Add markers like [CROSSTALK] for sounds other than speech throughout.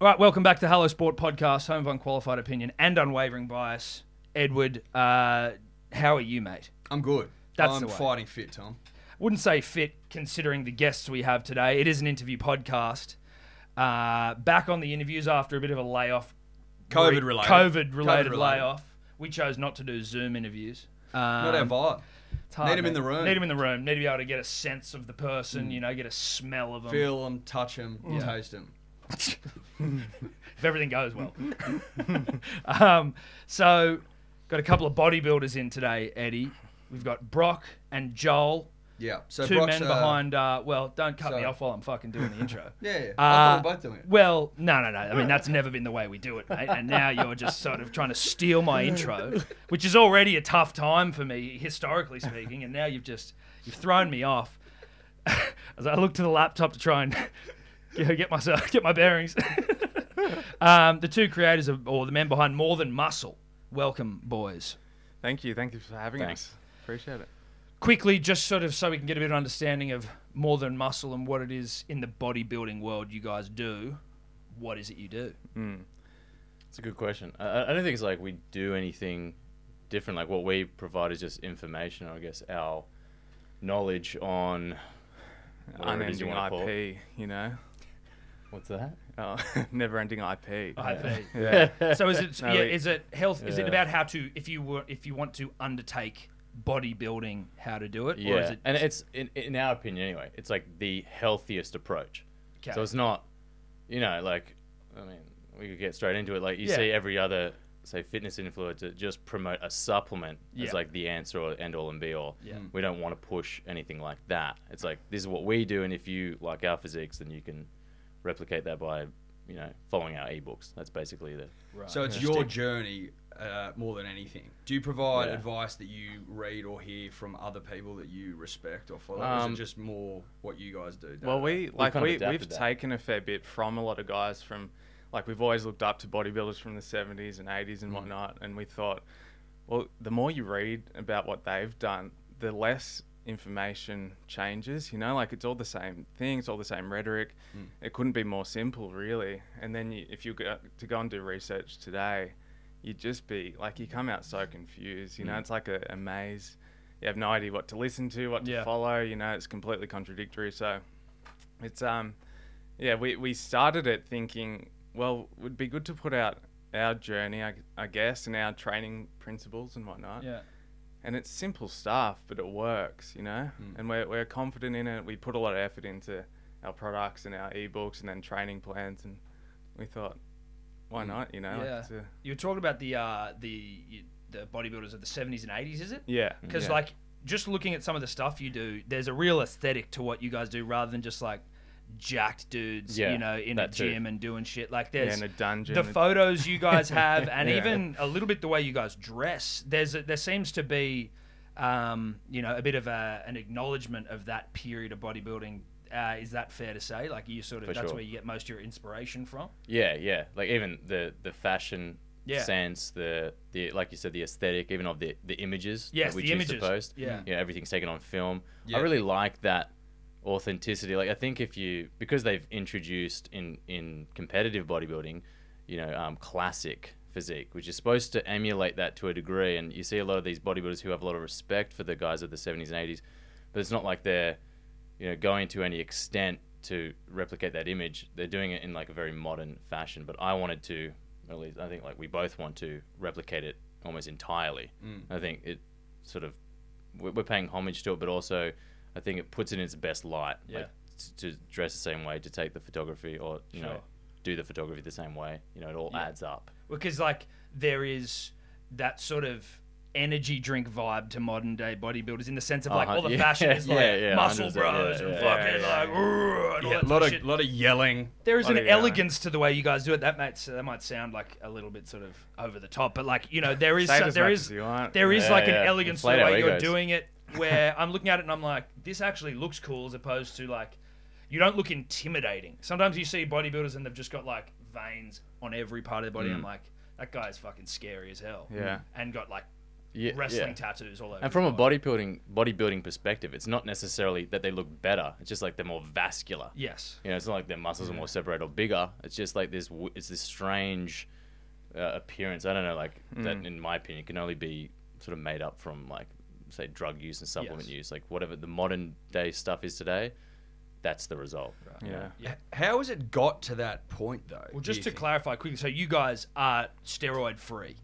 All right, welcome back to Hello Sport Podcast, home of unqualified opinion and unwavering bias. Edward, uh, how are you, mate? I'm good. That's I'm the way. fighting fit, Tom. Wouldn't say fit considering the guests we have today. It is an interview podcast. Uh, back on the interviews after a bit of a layoff. COVID related. COVID related layoff. We chose not to do Zoom interviews. Um, Not our vibe. it's hard, Need 'em in mate. the room. Need him in the room. Need to be able to get a sense of the person, you know, get a smell of them. Feel them, touch them, taste them. [LAUGHS] if everything goes well. [LAUGHS] um, so, got a couple of bodybuilders in today, Eddie. We've got Brock and Joel, Yeah. So two Brock's, men uh, behind. Uh, well, don't cut me off while I'm fucking doing the [LAUGHS] intro. Yeah, yeah. Uh, thought we were both doing it. Well, no, no, no. I mean, that's never been the way we do it, mate. And now you're just sort of trying to steal my intro, which is already a tough time for me, historically speaking. And now you've just you've thrown me off. As I look to the laptop to try and get get myself get my bearings. [LAUGHS] um, the two creators of, or the men behind More Than Muscle. Welcome, boys. Thank you. Thank you for having Thanks. us. Appreciate it. quickly, just sort of so we can get a bit of understanding of more than muscle and what it is in the bodybuilding world you guys do. What is it you do? It's a good question. I- I, I don't think it's like we do anything different. Like what we provide is just information, I guess our knowledge on whatever it is you Unending want to call. it. IP, you know. What's that? Oh, [LAUGHS] never-ending IP. IP. [LAUGHS] Yeah. So is it [LAUGHS] No, yeah, we- is it health? Is it about how to if you were if you want to undertake bodybuilding, how to do it? Yeah, Or is it and it's in, in our opinion anyway. It's like the healthiest approach. Okay. So it's not, you know, like I mean, we could get straight into it. Like you Yeah. see every other, say, fitness influencer just promote a supplement Yeah. as like the answer or end all and be all. Yeah. We don't want to push anything like that. It's like this is what we do, and if you like our physiques, then you can replicate that by, you know, following our ebooks. That's basically the. right. So it's your journey uh, more than anything. Do you provide Yeah. advice that you read or hear from other people that you respect or follow? or is Um, it just more what you guys do? Well, we like we, we have that. taken a fair bit from a lot of guys from, like we've always looked up to bodybuilders from the '70s and '80s Mm. and whatnot, and we thought, well, the more you read about what they've done, the less information changes. You know, like it's all the same thing, it's all the same rhetoric. Mm. It couldn't be more simple, really. And then you, if you go to go and do research today, you'd just be like you come out so confused. You know, Mm. it's like a, a maze. You have no idea what to listen to, what to Yeah. follow. You know, it's completely contradictory. So it's um, yeah, we we started it thinking, well, it would be good to put out our journey, I, I guess, and our training principles and whatnot. yeah. And it's simple stuff, but it works, you know. Mm. And we're we're confident in it. We put a lot of effort into our products and our ebooks and then training plans, and we thought, why Mm. not? You know, Yeah. it's a- You were talking about the uh, the the bodybuilders of the seventies and eighties, is it? yeah. Because yeah. like just looking at some of the stuff you do, there's a real aesthetic to what you guys do, rather than just like jacked dudes, Yeah, you know, in a that too. gym and doing shit. Like yeah, there's in a dungeon. the photos you guys [LAUGHS] have, and Yeah. even a little bit the way you guys dress. There's a, there seems to be, um, you know, a bit of a, an acknowledgement of that period of bodybuilding. Uh, is that fair to say? Like you sort of For that's sure. where you get most of your inspiration from. Yeah, yeah. Like even the the fashion Yeah. sense, the the like you said, the aesthetic, even of the the images Yes, that we the choose images. to post. Yeah. you know, everything's taken on film. Yeah. I really like that authenticity. Like I think if you because they've introduced in in competitive bodybuilding, you know, um, classic physique, which is supposed to emulate that to a degree, and you see a lot of these bodybuilders who have a lot of respect for the guys of the 70s and 80s, but it's not like they're you know going to any extent to replicate that image. They're doing it in like a very modern fashion. But I wanted to, at least I think like we both want to replicate it almost entirely. Mm. I think it sort of we're we're paying homage to it, but also I think it puts it in its best light. Yeah. Like t- to dress the same way, to take the photography, or you know, do the photography the same way. You know, it all Yeah. adds up. because like there is that sort of energy drink vibe to modern day bodybuilders in the sense of like Uh-huh, all the [LAUGHS] yeah, fashion is like yeah, yeah, muscle bros yeah, and yeah, fucking yeah, like yeah. "Urgh," and all that a lot of of shit. lot of yelling. There is an lot of yelling. elegance to the way you guys do it. That might that might sound like a little bit sort of over the top, but like you know there is Say it so- as there much is as you want. there is Yeah, like an yeah. elegance to the way you're doing it. Where I'm looking at it and I'm like, this actually looks cool as opposed to like, you don't look intimidating. Sometimes you see bodybuilders and they've just got like veins on every part of their body. Mm. I'm like, that guy's fucking scary as hell. Yeah. And got like Yeah, wrestling yeah. tattoos all over. And from a body. bodybuilding bodybuilding perspective, it's not necessarily that they look better. It's just like they're more vascular. Yes. You know, it's not like their muscles are more separate or bigger. It's just like this. It's this strange uh, appearance. I don't know, like that. In my opinion, can only be sort of made up from like say drug use and supplement Yes. use, like whatever the modern day stuff is today. That's the result. Yeah. H- How has it got to that point though? Well, just to think? clarify quickly, so you guys are steroid free.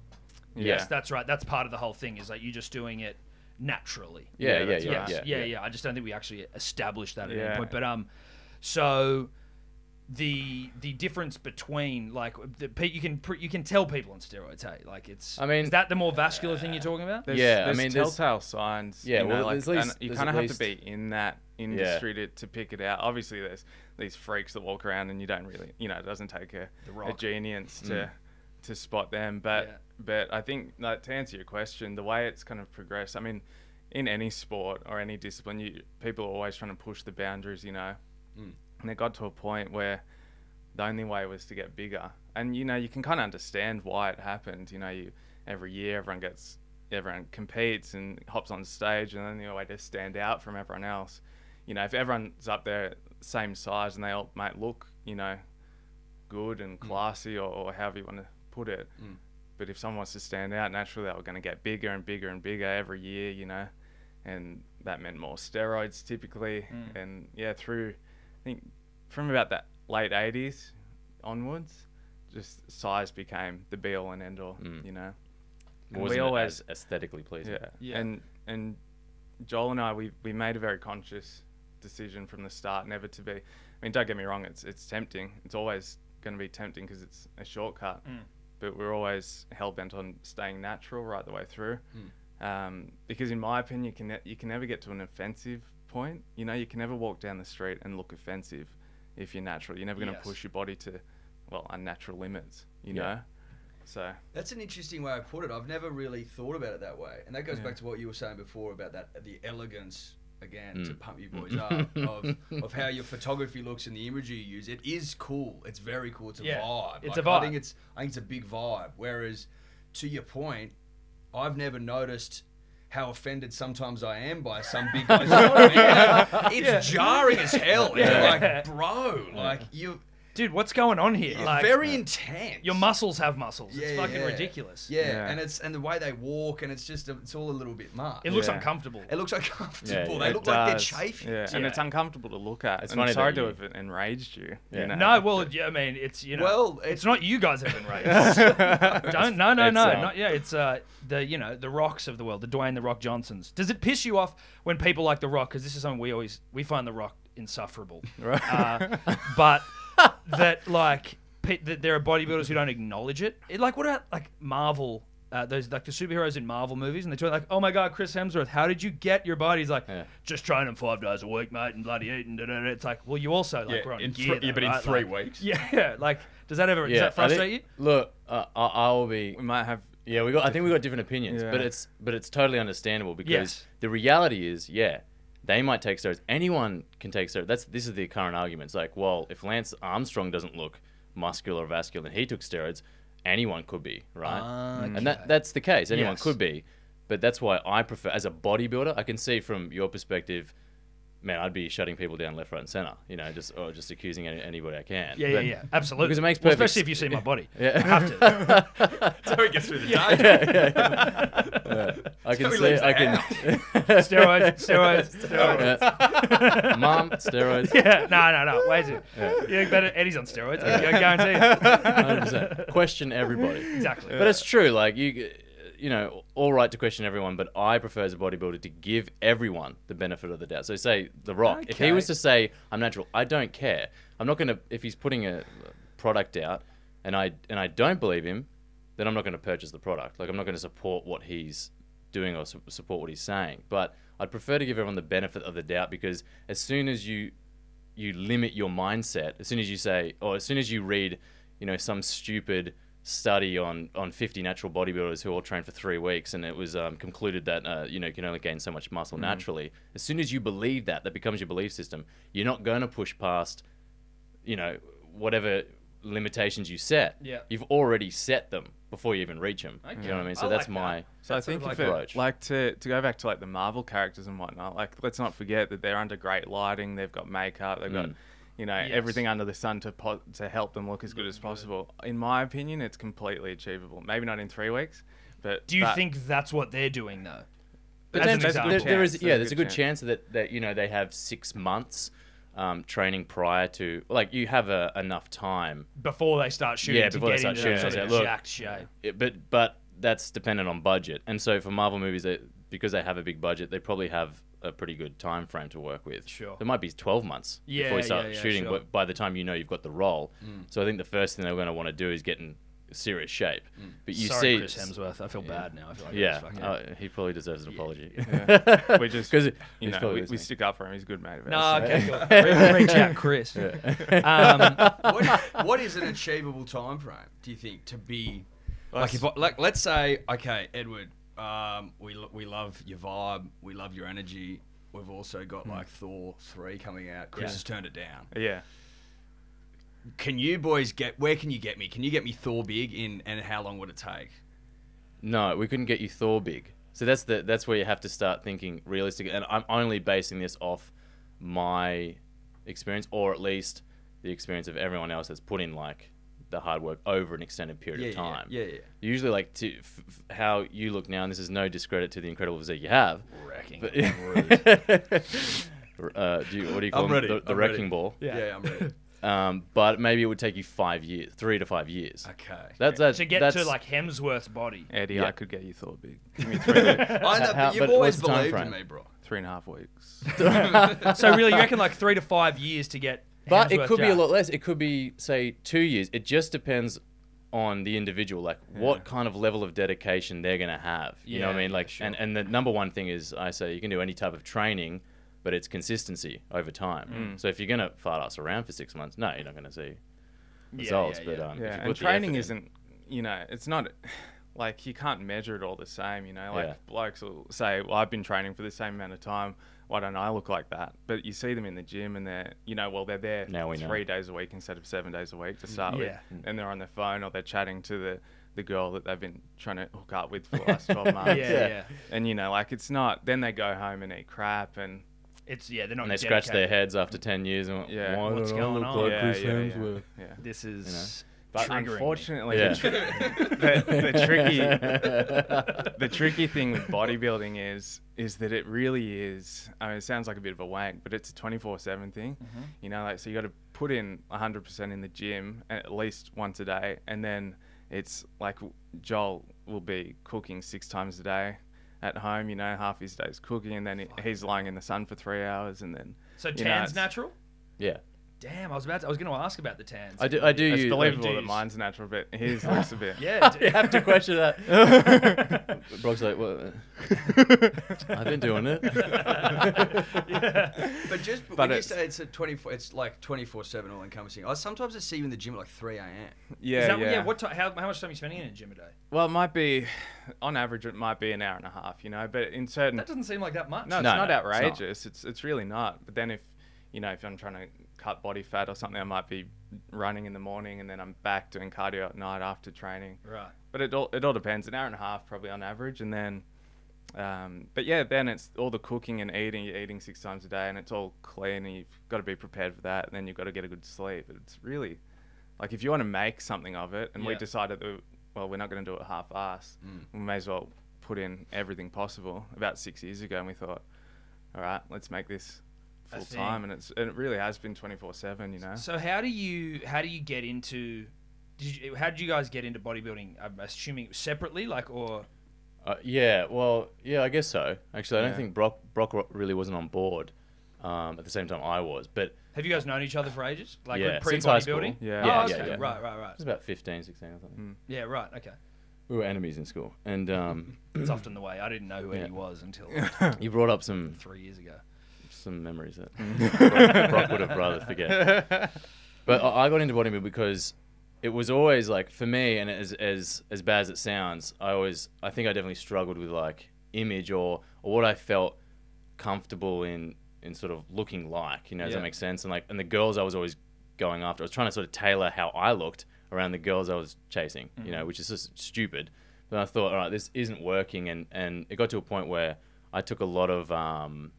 Yeah. Yes, that's right. That's part of the whole thing. Is like you're just doing it naturally. Yeah, Yeah, yeah, yeah, right. Yes. yeah, yeah, yeah, I just don't think we actually established that at Yeah. any point. But um, so the the difference between like the pe- you can pr- you can tell people on steroids. Hey, like it's. I mean- is that the more vascular thing you're talking about? There's, Yeah, I there's mean, there's- telltale signs. Yeah, you know, well, like, at least- and you kind of at have to be in that industry to, to pick it out. Obviously, there's these freaks that walk around and you don't really, you know, it doesn't take a, a genius to Mm. to spot them. But Yeah. but I think like, to answer your question, the way it's kind of progressed. I mean, in any sport or any discipline, you people are always trying to push the boundaries. You know, Mm. And it got to a point where the only way was to get bigger. And you know, you can kind of understand why it happened. You know, you every year everyone gets everyone competes and hops on stage, and then the only way to stand out from everyone else. You know, if everyone's up there same size and they all might look, you know, good and classy or, or however you want to put it. Mm. But if someone wants to stand out, naturally they were going to get bigger and bigger and bigger every year, you know, and that meant more steroids typically. Mm. And yeah, through think from about that late 80s onwards, just size became the be all and end all, Mm. you know. And wasn't we always, as aesthetically pleasing. yeah. Yeah. And and Joel and I, we we made a very conscious decision from the start, never to be. I mean, don't get me wrong, it's it's tempting. It's always going to be tempting because it's a shortcut. Mm. But we're always hell bent on staying natural right the way through. Um, because in my opinion, you can ne- you can never get to an offensive point. You know, you can never walk down the street and look offensive if you're natural. You're never going to Yes. push your body to well unnatural limits. You Yeah. know. So That's an interesting way of put it. I've never really thought about it that way, and that goes Yeah. back to what you were saying before about that the elegance again to Mm. pump you boys up [LAUGHS] of, of how your photography looks and the imagery you use. It is cool. It's very cool. It's a Yeah, vibe. it's Like, a I vibe. think it's I think it's a big vibe. Whereas, to your point, I've never noticed. How offended sometimes I am by some big [LAUGHS] guys. You know what I mean? It's jarring as hell. Yeah. like, bro, like you, Dude, what's going on here? it's Like, very intense. your muscles have muscles. Yeah, it's fucking yeah. ridiculous. Yeah, Yeah. and it's and the way they walk, and it's just it's all a little bit much. It looks Yeah. uncomfortable. It looks uncomfortable. Yeah, they look It like they're chafing. Yeah, and Yeah. it's uncomfortable to look at. It's and funny I'm sorry to you- have enraged you. Yeah. You know? No, well, yeah, I mean, it's you know, Well, it's it's- not you guys have been [LAUGHS] raised. [LAUGHS] Don't no no no uh, not yeah. It's uh the you know the rocks of the world, the Dwayne the Rock Johnsons. Does it piss you off when people like the Rock? Because this is something we always we find the Rock insufferable. Right. Uh, but that like pe- that there are bodybuilders who don't acknowledge it. it like what about like Marvel? Uh, those like the superheroes in Marvel movies, and they're talking like, "Oh my God, Chris Hemsworth, how did you get your body?" He's like, Yeah. "Just training five days a week, mate, and bloody eating." Da, da, da. It's like, well, you also like Yeah, were on in gear, three- yeah, though, but in right? three Like, weeks. Yeah, [LAUGHS] yeah. Like, does that ever does that I frustrate think- you? Look, uh, I, I'll be. we might have. Yeah, we got. I think we got different opinions, but it's but it's totally understandable because Yes. the reality is, yeah, they might take steroids. Anyone can take steroids. That's this is the current argument. It's like, well, if Lance Armstrong doesn't look muscular or vascular and he took steroids, anyone could be, right? Ah, And that that's the case. Anyone Yes. could be, but that's why I prefer as a bodybuilder. I can see from your perspective. Man, I'd be shutting people down left, right, and center. You know, just or just accusing any, anybody I can. Yeah, yeah, But- yeah, absolutely. because it makes Well, especially if you see my body. [LAUGHS] Yeah. I have to. [LAUGHS] That's how he gets through the day. [LAUGHS] I can how he see. leaves the I can. steroids, steroids, steroids. Yeah. Mom, steroids. Yeah, no, no, no. Wait a Yeah. You better. Eddie's on steroids. I I guarantee you. 100%. Question everybody. Exactly. But it's true. Like you, you know, all right to question everyone, but I prefer as a bodybuilder to give everyone the benefit of the doubt. So say The Rock. If he was to say I'm natural, I don't care. I'm not gonna. If he's putting a product out, and I and I don't believe him, then I'm not going to purchase the product. Like I'm not going to support what he's doing or su- support what he's saying. But I'd prefer to give everyone the benefit of the doubt because as soon as you you limit your mindset, as soon as you say, or as soon as you read, you know, some stupid study on on 50 natural bodybuilders who all trained for three weeks, and it was um, concluded that uh, you know you can only gain so much muscle naturally. As soon as you believe that, that becomes your belief system. You're not going to push past, you know, whatever limitations you set. Yeah. You've already set them before you even reach them. Okay. You know what I mean? I So that's like that. my. So I That's sort think of if like it, approach. like to to go back to like the Marvel characters and whatnot, like let's not forget that they're under great lighting. They've got makeup. They've got Mm. You know Yes. everything under the sun to po- to help them look as good as possible. In my opinion, it's completely achievable. Maybe not in three weeks, but Do you but- think that's what they're doing though? But then there's a example. good there, there is chance, yeah, there's a there's a good good chance. chance that that you know they have six months um, training prior to like you have a, enough time Before they start shooting, Yeah, to before they get start into shooting, that sort of "Look, jacked shape. It- but but that's dependent on budget. And so for Marvel movies, they, because they have a big budget, they probably have a pretty good time frame to work with. Sure. It might be 12 months Yeah, before you start yeah, yeah, shooting, sure. but by the time you know you've got the role. So I think the first thing they're going to want to do is get in serious shape. But you Sorry, see, Chris Hemsworth. I feel bad now. I feel like yeah, fucking- uh, he probably deserves an apology. [LAUGHS] Yeah. [LAUGHS] we just 'Cause you know we, we stick up for him. He's a good mate of No, ours. okay, [LAUGHS] cool. Re- Reach out, Chris. Um, what, what is an achievable time frame? Do you think to be like if I, like let's say okay, Edward, um, we lo- we love your vibe, we love your energy. We've also got like Thor three coming out. Chris Yeah. has turned it down. Yeah. Can you boys get? Where can you get me? Can you get me Thor big in? And how long would it take? No, we couldn't get you Thor big. So that's the that's where you have to start thinking realistic. And I'm only basing this off my experience, or at least the experience of everyone else that's put in like the hard work over an extended period Yeah, of time. yeah, yeah, yeah. Usually, like to f- f- how you look now, and this is no discredit to the incredible physique you have. Wrecking. But, [LAUGHS] uh, do you, what do you call I'm them? ready, The, the I'm ready. wrecking ball. Yeah, I'm ready. [LAUGHS] Um, but maybe it would take you five years, three to five years. Okay. That's that's to get that's, to like Hemsworth's body. Eddie, Yeah. I could get you Thor big. [LAUGHS] Give me three, I know, How- but you've but always time believed in frame? me, bro. three and a half weeks. So really, you reckon like three to five years to get? But it could be a lot less. It could be, say, two years. It just depends on the individual, like what kind of level of dedication they're going to have. You know what I Yeah, mean? yeah, Like, sure. and, and the number one thing is, I say, you can do any type of training, but it's consistency over time. Mm. So if you're going to fart us around for six months, no, you're not going to see results. yeah, but yeah. um, yeah, and training isn't, you know, it's not [SIGHS] like you can't measure it all the same. You know, like Yeah. blokes will say, "Well, I've been training for the same amount of time. Why don't I look like that?" But you see them in the gym, and they're, you know, well, they're there Now we know. three days a week instead of seven days a week to start Yeah. with, and they're on their phone or they're chatting to the the girl that they've been trying to hook up with for the last twelve [LAUGHS] months. Yeah, yeah. And you know, like it's not. Then they go home and eat crap, and It's yeah, they're not. and they scratch their heads after 10 years and Yeah. why What's don't going look on? like yeah, Chris yeah, yeah, Hemsworth? yeah. This is. But triggering unfortunately, Yeah. the, the, the tricky the tricky thing with bodybuilding is is that it really is. I mean, it sounds like a bit of a wank, but it's a twenty four seven thing. Mm-hmm. You know, like so you got to put in hundred percent in the gym at least once a day, and then it's like Joel will be cooking six times a day at home. You know, half his day's cooking, and then he, he's lying in the sun for three hours, and then So you know, tan's natural. Yeah. Damn, I was about. To, I was going to ask about the tans. I do, I do It's use. believable do that use- mine's natural, but his looks a bit. [LAUGHS] Yeah. [LAUGHS] you have to question that. [LAUGHS] Brock's like, well, I've been doing it. yeah. But just But when you say it's a 24, it's like 24 7 all encompassing. I sometimes I see you in the gym at like 3 a.m. Yeah, Is that, yeah. yeah. What? Ti- how, how much time are you spending in a gym a day? Well, it might be, on average, it might be an hour and a half, you know. But in certain, That doesn't seem like that much. no, it's No, not no, it's not. outrageous. It's, it's really not. But then if, you know, if I'm trying to cut body fat or something, I might be running in the morning and then I'm back doing cardio at night after training. Right. But it all it all depends. An hour and a half probably on average, and then, um, but yeah, then it's all the cooking and eating. You're eating six times a day, and it's all clean, and you've got to be prepared for that. And then you've got to get a good sleep. It's really, like if you want to make something of it, and we decided that well, we're not going to do it half-assed. We may as well put in everything possible. About six years ago, and we thought, all right, let's make this full time, and it's and it really has been twenty four seven. You know. So how do you how do you get into? Did you, how did you guys get into bodybuilding? I'm assuming separately, like or Uh, yeah, well, yeah, I guess so. Actually, I don't Yeah. think Brock Brock really wasn't on board um, at the same time I was, but have you guys known each other for ages? Like Yeah, pre since high school. bodybuilding? Yeah. Oh, Yeah, okay. yeah, yeah. Right, right, right. was about 15, 16 or something. Yeah, right. Okay. We were enemies in school, and um, It's often the way. I didn't know who Yeah. Eddie was until like, [LAUGHS] you brought up some three years ago. Some memories that Brock, [LAUGHS] Brock would have rather forget. But I got into bodybuilding because it was always like for me, and as as as bad as it sounds, I always I think I definitely struggled with like image or or what I felt comfortable in in sort of looking like. You know, does Yeah. that make sense? And like and the girls I was always going after. I was trying to sort of tailor how I looked around the girls I was chasing, you know, which is just stupid. But I thought, all right, this isn't working, and and it got to a point where I took a lot of um,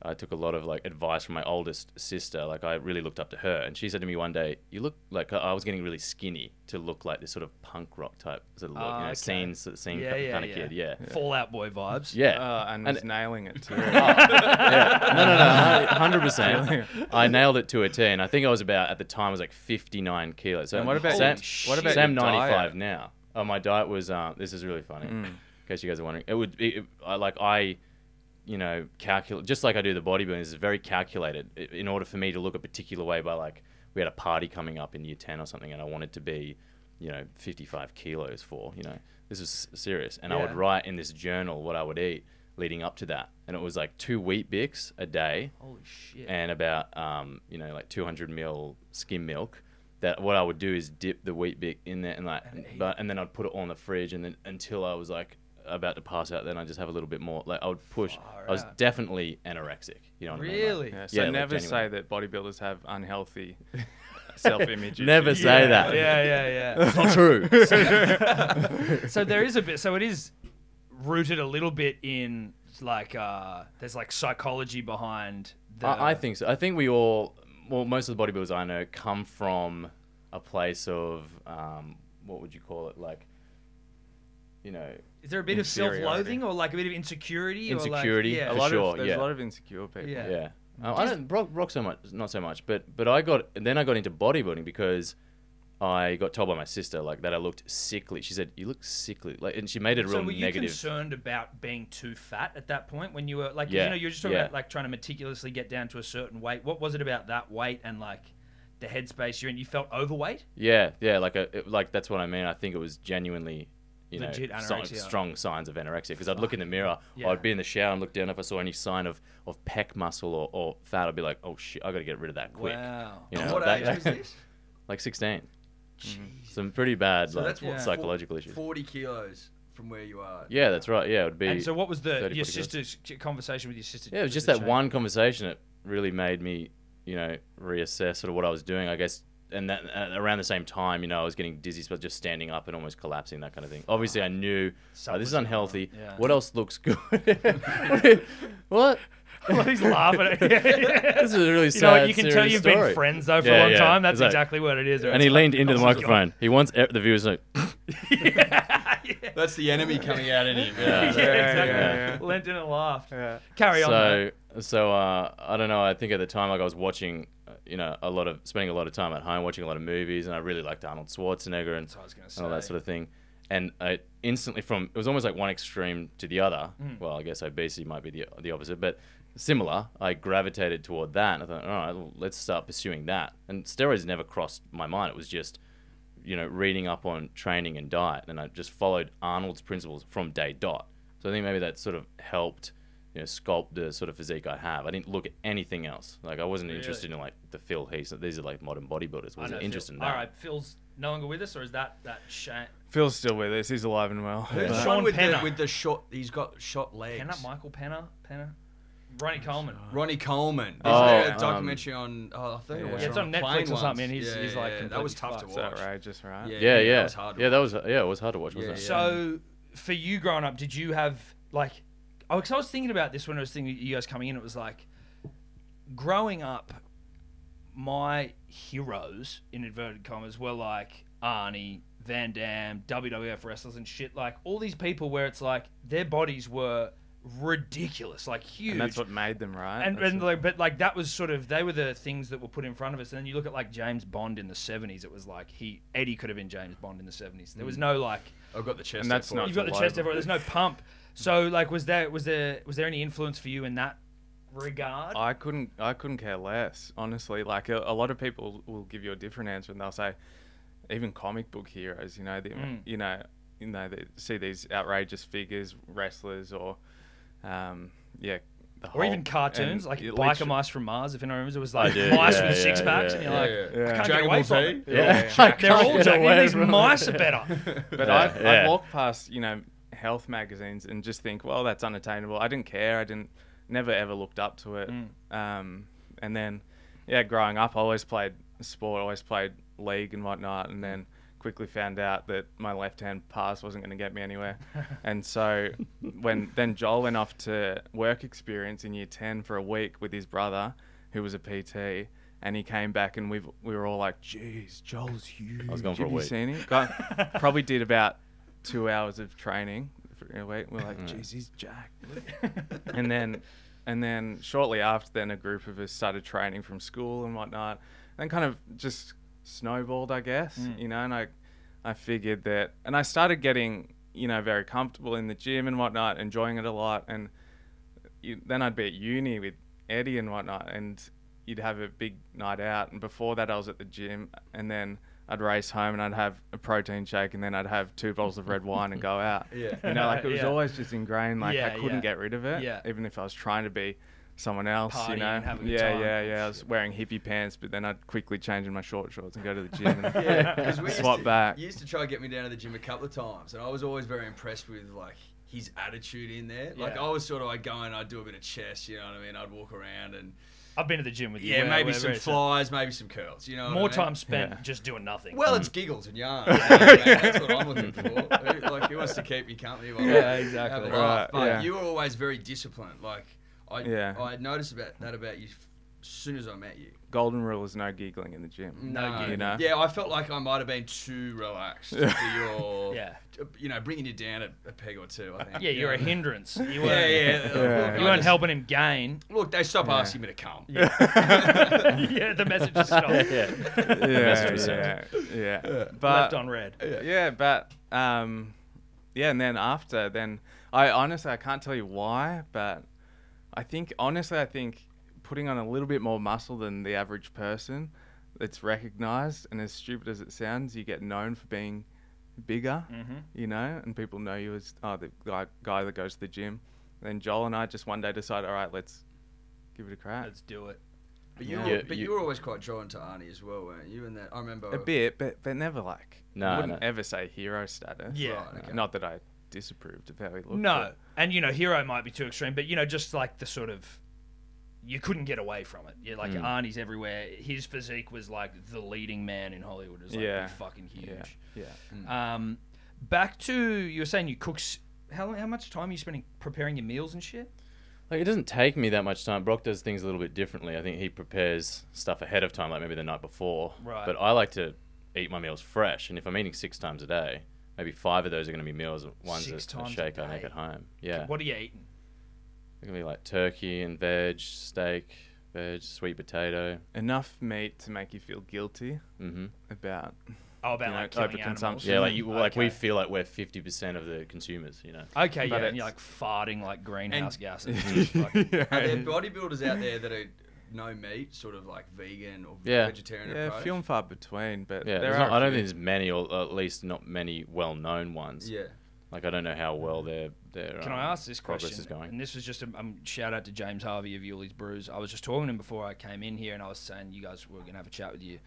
I took a lot of like advice from my oldest sister. Like I really looked up to her, and she said to me one day, "You look like I was getting really skinny to look like this sort of punk rock type sort of look, Ah, you know, okay. scene scene Yeah, yeah, kind of yeah. kid." Yeah, [LAUGHS] Fall Out Boy vibes. yeah. Uh, and And- was nailing it too. [LAUGHS] [LAUGHS] yeah. No, no, no, hundred percent. I nailed it to a T, and I think I was about at the time I was like fifty nine kilos. So And what about Sam? your- what about Sam your ninety diet? five now? Oh, my diet was. Uh, this is really funny. Mm. In case you guys are wondering, it would be it, I, like I, you know, calculate just like I do the bodybuilding. This is very calculated in order for me to look a particular way. By like, we had a party coming up in year ten or something, and I wanted to be, you know, fifty five kilos for. You know, this is serious, and I would write in this journal what I would eat leading up to that, and it was like two Weet-Bix a day Holy shit. and about um, you know like 200 mil skim milk. That what I would do is dip the Weet-Bix in there and like, And but and then I'd put it on the fridge and then until I was like about to pass out, then I just have a little bit more. Like I would push. Far I was out. definitely anorexic. You know what I mean? Like, Really? Yeah, so Yeah, never genuine. say that bodybuilders have unhealthy [LAUGHS] self-image. Never issues. say yeah, that. Yeah, yeah, yeah. it's not true. [LAUGHS] [LAUGHS] so there is a bit. So it is rooted a little bit in like uh, there's like psychology behind. The, I, I think so. I think we all, well, most of the bodybuilders I know come from a place of, um, what would you call it? Like, you know, Is there a bit of self-loathing or like a bit of insecurity? Insecurity, Or like, A yeah. lot sure, of there's yeah. a lot of insecure people. Yeah. Yeah. Uh, I don't rock, Brock so much, not so much, but but I got and then I got into bodybuilding because I got told by my sister like that I looked sickly. She said you look sickly, like, and she made it a So real were you negative. concerned about being too fat at that point when you were like Yeah, you know you're just talking yeah. about like trying to meticulously get down to a certain weight. What was it about that weight and like the headspace you're in? You felt overweight. Yeah, yeah, like a, it- like that's what I mean. I think it was genuinely, you know, Legit si- anorexia. strong signs of anorexia. Because I'd look in the mirror, Yeah. I'd be in the shower and look down. If I saw any sign of, of pec muscle or, or fat, I'd be like, oh shit, I got to get rid of that quick. Wow. You know, what that- age was [LAUGHS] this? Like sixteen. Jeez. Some pretty bad So like, that's what psychological issues. Forty kilos from where you are. Yeah, that's right. Yeah, it would be. And so what was the 30, your 40 kilos. conversation with your sister? Yeah, it was just that one conversation that really made me, you know, reassess sort of what I was doing. I guess, and that uh, around the same time, you know, I was getting dizzy, but just standing up and almost collapsing, that kind of thing. Obviously, I knew oh, this is Something's going on. unhealthy. Yeah. What else looks good? [LAUGHS] what? [LAUGHS] He's laughing. At it. [LAUGHS] This is a really You know what? You can tell you've story. been friends though for Yeah, a long yeah. time. That's It's like- exactly what it is. And he leaned into the Oh God. microphone. He wants e- the viewers to. That's the enemy coming out in him. Yeah. yeah, exactly. yeah, yeah. Leant in and laughed. Yeah. Carry on. so so uh, I don't know. I think at the time, like I was watching, uh, you know, a lot of spending a lot of time at home watching a lot of movies, and I really liked Arnold Schwarzenegger and, That's what I was gonna and all that sort of thing. And I instantly from it was almost like one extreme to the other. Mm. Well, I guess obesity might be the the opposite, but similar. I gravitated toward that. And I thought, all right, well, let's start pursuing that. And steroids never crossed my mind. It was just you know, reading up on training and diet, and I just followed Arnold's principles from day dot. So I think maybe that sort of helped, you know, sculpt the sort of physique I have. I didn't look at anything else. Like I wasn't Really? interested in like the Phil Heath. These are like modern bodybuilders. Wasn't know, interested in that. All right, Phil's no longer with us, or is that that shame? Phil's still with us. He's alive and well. Who's But- the Sean one with the, with the short? He's got short legs. Penner, Michael Penner, Penner, Ronnie Coleman. Ronnie Coleman. Is Oh, there a um, documentary on? Oh, I think yeah. I watched Yeah, it it's on a Netflix or something, and he's- yeah, he's, like, yeah, that was tough fucked. to It's watch. outrageous, right? Yeah. yeah, that yeah, was hard to yeah. That was yeah, it was hard to watch, wasn't Yeah, it? So, for you growing up, did you have like? Oh, 'cause I was thinking about this when I was thinking you guys coming in. It was like, growing up, my heroes in inverted commas were like Arnie, Van Damme, WWF wrestlers, and shit. Like all these people where it's like their bodies were ridiculous, like huge. And that's what made them, right? and, and like, but like that was sort of they were the things that were put in front of us. And then you look at like James Bond in the seventies. It was like he Eddie could have been James Bond in the seventies. There was Mm. no like I've got the chest. And that's not you've got the chest everywhere. There's no pump. So like was there was there was there any influence for you in that regard? I couldn't I couldn't care less, honestly. Like a, a lot of people will give you a different answer and they'll say even comic book heroes, you know, the, Mm. you know, you know, they see these outrageous figures, wrestlers or um, yeah, the or even cartoons and like it biker mice from Mars. If anyone remembers, it was like do, mice yeah, with yeah, six packs, yeah, and you're yeah, like, yeah. I can't get away from Z? it. Yeah, Yeah. yeah. I They're all get Jack. These mice are better. [LAUGHS] But Yeah, I'd, yeah. I'd walk past, you know, health magazines and just think, well, that's unattainable. I didn't care. I didn't, never ever looked up to it. Mm. Um, and then, yeah, growing up, I always played sport. Always played league and whatnot, and then quickly found out that my left hand pass wasn't going to get me anywhere. [LAUGHS] and so when then Joel went off to work experience in year 10 for a week with his brother, who was a PT, and he came back and we we were all like, "Jeez, Joel's huge." I was gone for a Have you week. seen him? [LAUGHS] Probably did about two hours of training for a week. We're like, Mm. "Jeez, he's jacked." and then and then shortly after then a group of us started training from school and whatnot then kind of just snowballed i guess Mm. you know and i i figured that and i started getting you know very comfortable in the gym and whatnot enjoying it a lot and you, then i'd be at uni with eddie and whatnot and you'd have a big night out and before that i was at the gym and then I'd race home and I'd have a protein shake and then I'd have two bottles of red wine and go [LAUGHS] out. Yeah. You know, like it was Yeah. always just ingrained. Like Yeah, I couldn't yeah. get rid of it. Yeah. Even if I was trying to be someone else, Partying you know. and having a good yeah, yeah, yeah. I was wearing hippie pants, but then I'd quickly change in my short shorts and go to the gym and [LAUGHS] Yeah, swap to, back. You used to try to get me down to the gym a couple of times, and I was always very impressed with like his attitude in there. Like. I was sort of like going, I'd do a bit of chest, you know what I mean? I'd walk around and I've been to the gym with you. yeah, Where- maybe where- some where it's a- flies, maybe some curls. You know, More I mean? time spent Yeah. just doing nothing. Well, mm. it's giggles and yarn. [LAUGHS] That's what I'm looking for. Who- Like, who wants to keep you company? While Yeah, exactly. Have a laugh? Right, But yeah. you were always very disciplined. Like, I, Yeah. I noticed about that about you as soon as I met you. Golden rule is no giggling in the gym. No you giggling. know. Yeah, I felt like I might have been too relaxed [LAUGHS] for your, Yeah. you know, bringing you down a, a peg or two. I think. yeah, You you're a hindrance. [LAUGHS] You weren't, yeah. [LAUGHS] Yeah. Look, You weren't just- helping him gain. Look, they stopped Yeah. asking me to come. yeah, the message is stopped. yeah. yeah, was yeah, yeah. Left But on red. yeah, but um, yeah, and then after, then I honestly I can't tell you why, but I think honestly I think putting on a little bit more muscle than the average person, it's recognized, and as stupid as it sounds, you get known for being bigger, Mm-hmm. you know, and people know you as oh the guy guy that goes to the gym. then Joel and I just one day decided, all right, let's give it a crack. Let's do it. But you, Yeah. were, Yeah, but you, you- were always quite drawn to Arnie as well, weren't you? And that I remember A bit, but but never like. No, I wouldn't no. ever say hero status. Yeah. Right, okay. Not that I disapproved of how he looked. No, but- and you know, hero might be too extreme, but you know, just like the sort of, you couldn't get away from it. You're like Mm. Arnie's everywhere. His physique was like the leading man in Hollywood. It was like Yeah. fucking Yeah. huge. Yeah. Um, back to you were saying you cooks. How how much time are you spending preparing your meals and shit? Like it doesn't take me that much time. Brock does things a little bit differently. I think he prepares stuff ahead of time, like maybe the night before. Right. But I like to eat my meals fresh, and if I'm eating six times a day, maybe five of those are going to be meals. One's Six a, a times a shake I make at home. Yeah. What are you eating? It's gonna be like turkey and veg, steak, veg, sweet potato. Enough meat to make you feel guilty hmm about. Oh, about You know, like killing overconsumption. animals. Yeah, like you, like we feel like we're fifty percent of the consumers. You know. Okay, yeah, But and you're like farting like greenhouse And- gases. Just [LAUGHS] fucking- [LAUGHS] yeah, Are there bodybuilders out there that are no meat, sort of like vegan or Yeah. vegetarian yeah, approach? few and far between, but Yeah. there there's are. not- I don't a think there's many, or at least not many well-known ones. Yeah. Like I don't know how well their their. Can um, I ask this progress question? is going. And this was just a um, shout out to James Harvey of Yuli's Brews. I was just talking to him before I came in here, and I was saying you guys were going to have a chat with you.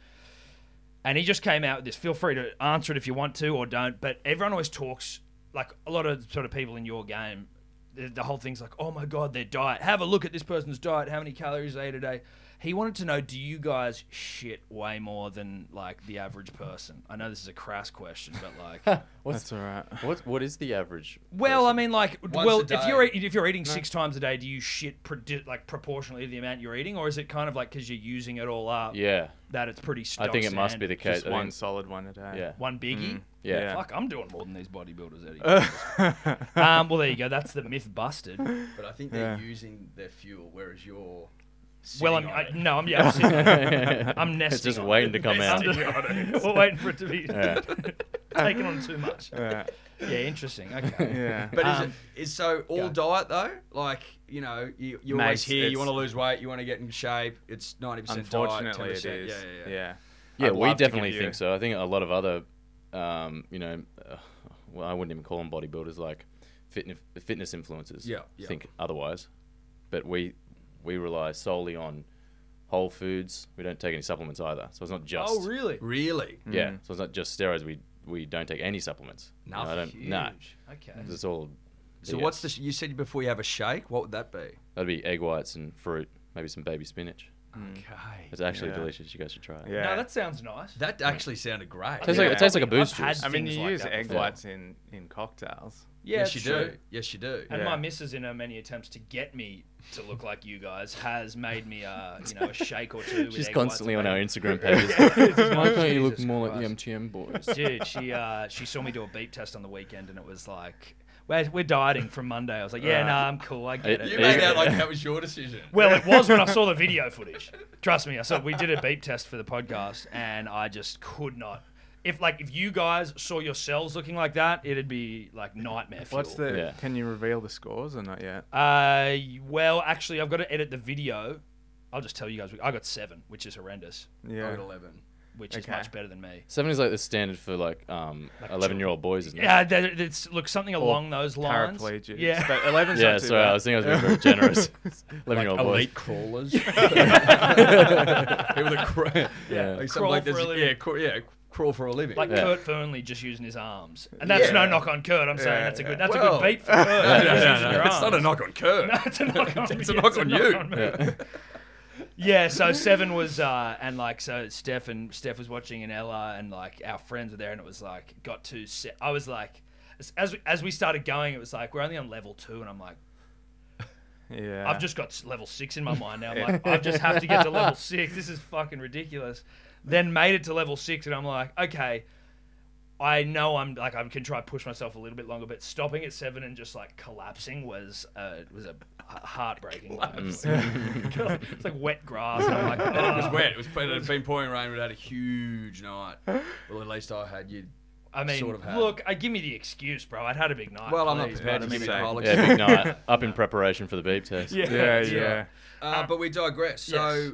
And he just came out with this. Feel free to answer it if you want to or don't. But everyone always talks like a lot of sort of people in your game. The, the whole thing's like, oh my god, their diet. Have a look at this person's diet. How many calories they eat a day. He wanted to know, do you guys shit way more than like the average person? I know this is a crass question, but like. What's [LAUGHS] That's all right. what what is the average? Well, I mean, like, Once well, a if day. you're eat- if you're eating six times a day, do you shit predi- like proportionally to the amount you're eating, or is it kind of like because you're using it all up yeah, that it's pretty? I Stock think it must be the standard? case. Just I one think- solid one a day. yeah, one biggie. Mm. yeah. Fuck, I'm doing more than these bodybuilders. Eddie. [LAUGHS] um, well, there you go. That's the myth busted. [LAUGHS] But I think they're Yeah. using their fuel, whereas you're. Well, I'm I, no, I'm yeah, I'm, sitting- [LAUGHS] I'm nesting. It's just on waiting it. to come out. [LAUGHS] We're waiting for it to be [LAUGHS] Yeah. taken on too much. Yeah. Yeah, interesting. Okay. yeah. But is Um, it is so all go. diet though? Like you know, you, you Mate, always hear you want to lose weight, you want to get in shape. It's ninety percent diet, Unfortunately, it 10%. Yeah, yeah, yeah. Yeah, we love to definitely you- think so. I think a lot of other, um, you know, uh, well, I wouldn't even call them bodybuilders, like fitness fitness influencers. Yeah, yeah. think otherwise, but we we rely solely on whole foods. We don't take any supplements either, so it's not just. Oh, really? Really? Yeah, Mm. so it's not just steroids. We we don't take any supplements. You know, I Nothing. don't. Nah, Huge. Okay. it's all. So BS. what's the? You said before you have a shake. What would that be? That'd be egg whites and fruit, maybe some baby spinach. Okay. It's actually Yeah. delicious. You guys should try it. Yeah. No, that sounds nice. That actually sounded great. It Tastes Yeah. like it tastes like a I've boost had juice. I mean, you like use egg whites in, in cocktails. Yeah, yes, you it's do. Yes, you do. And Yeah. my missus, in her many attempts to get me to look like you guys, has made me, uh, you know, a shake or two. With She's constantly on our Instagram [LAUGHS] bacon. pages. Yeah. Why can't you look Jesus more like the Christ. MTM boys? Dude, she uh, she saw me do a beep test on the weekend, and it was like, we're, we're dieting from Monday. I was like, yeah, no, nah, I'm cool. I get it. You made out like that was your decision. Well, it was when I saw the [LAUGHS] video footage. Trust me, I saw we did a beep test for the podcast, and I just could not. If like if you guys saw yourselves looking like that, it'd be like nightmare fuel. What's the? Yeah. Can you reveal the scores or not yet? Uh, well, actually, I've got to edit the video. I'll just tell you guys. I got seven, which is horrendous, Yeah, I got 11. which is much better than me. Seven is like the standard for like um Like eleven year old boys, isn't it? Yeah, it's look something along those lines. Paraplegics. Yeah. But 11's Yeah, not too sorry, bad. I was thinking I was being very [LAUGHS] generous. [LAUGHS] Eleven year old boys. elite crawlers. [LAUGHS] People that crawl. Yeah. Like Crawl like for a living. Yeah, crawl, yeah, crawl for a living. Like Yeah. Kurt Fearnley just using his arms, and that's no knock on Kurt. I'm saying Yeah, that's a yeah. good that's a good beat for Kurt. no, no, just no, no, It's not a knock on Kurt. No, it's a knock on, [LAUGHS] It's a yeah, knock on you. on. Yeah. Yeah, so seven was uh and like so Steph and Steph was watching and Ella and like our friends were there and it was like got to se- I was like as as we, as we started going it was like we're only on level 2 and I'm like Yeah. I've just got level 6 in my mind now. I'm [LAUGHS] like I just have to get to level 6. This is fucking ridiculous. Then made it to level 6 and I'm like okay I know I'm like I can try to push myself a little bit longer, but stopping at seven and just like collapsing was uh, was a heartbreaking. moment. [LAUGHS] it's like wet grass. And I'm like, And [LAUGHS] it was "Oh." wet. It was it had been pouring rain. We had a huge night. Well, at least I had you. I mean, sort of had. look, I give me the excuse, bro. I'd had a big night. Well, I'm not please, prepared to I give mean, you the same. whole Yeah, big night [LAUGHS] up in preparation for the beep test. Yeah, yeah, yeah. yeah. Uh, but we digress. So, Yes.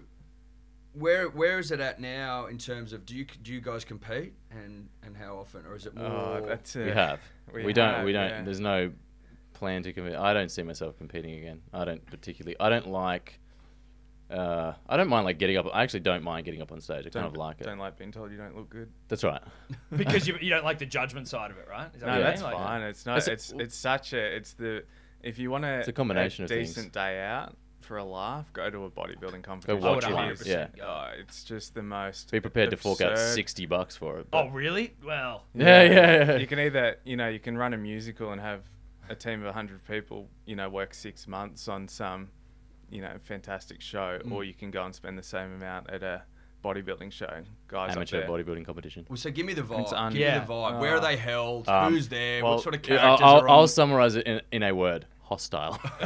Where where is it at now in terms of do you do you guys compete and and how often, or is it more? Oh, that's it. We have. We We, don't. have, we don't. yeah. There's no plan to compete. I don't see myself competing again. I don't particularly. I don't like. Uh, I don't mind like getting up. I actually don't mind getting up on stage. I kind of like it. Don't like being told you don't look good. That's right. [LAUGHS] because you, you don't like the judgment side of it, right? Is that No, what that's mean? Like- fine. It's not. It's It's it's, such a. It's the. If you want a, It's a combination of things. decent day out for a laugh, go to a bodybuilding competition. watch I would it. 100% Yeah. Oh, it's just the most. Be prepared to fork out absurd- sixty bucks for it. Oh, really? Well, Yeah, yeah, yeah. You can either, you know, you can run a musical and have a team of 100 people, you know, work six months on some, you know, fantastic show, Mm. or you can go and spend the same amount at a bodybuilding show. Guys amateur up there. bodybuilding competition. Well, so give me the It's vibe. un- Give Yeah. me the vibe. Where are Oh. they held? Um, Who's there? well, what sort of characters I'll, are I'll on? summarize it in, in a word: hostile. [LAUGHS] [LAUGHS]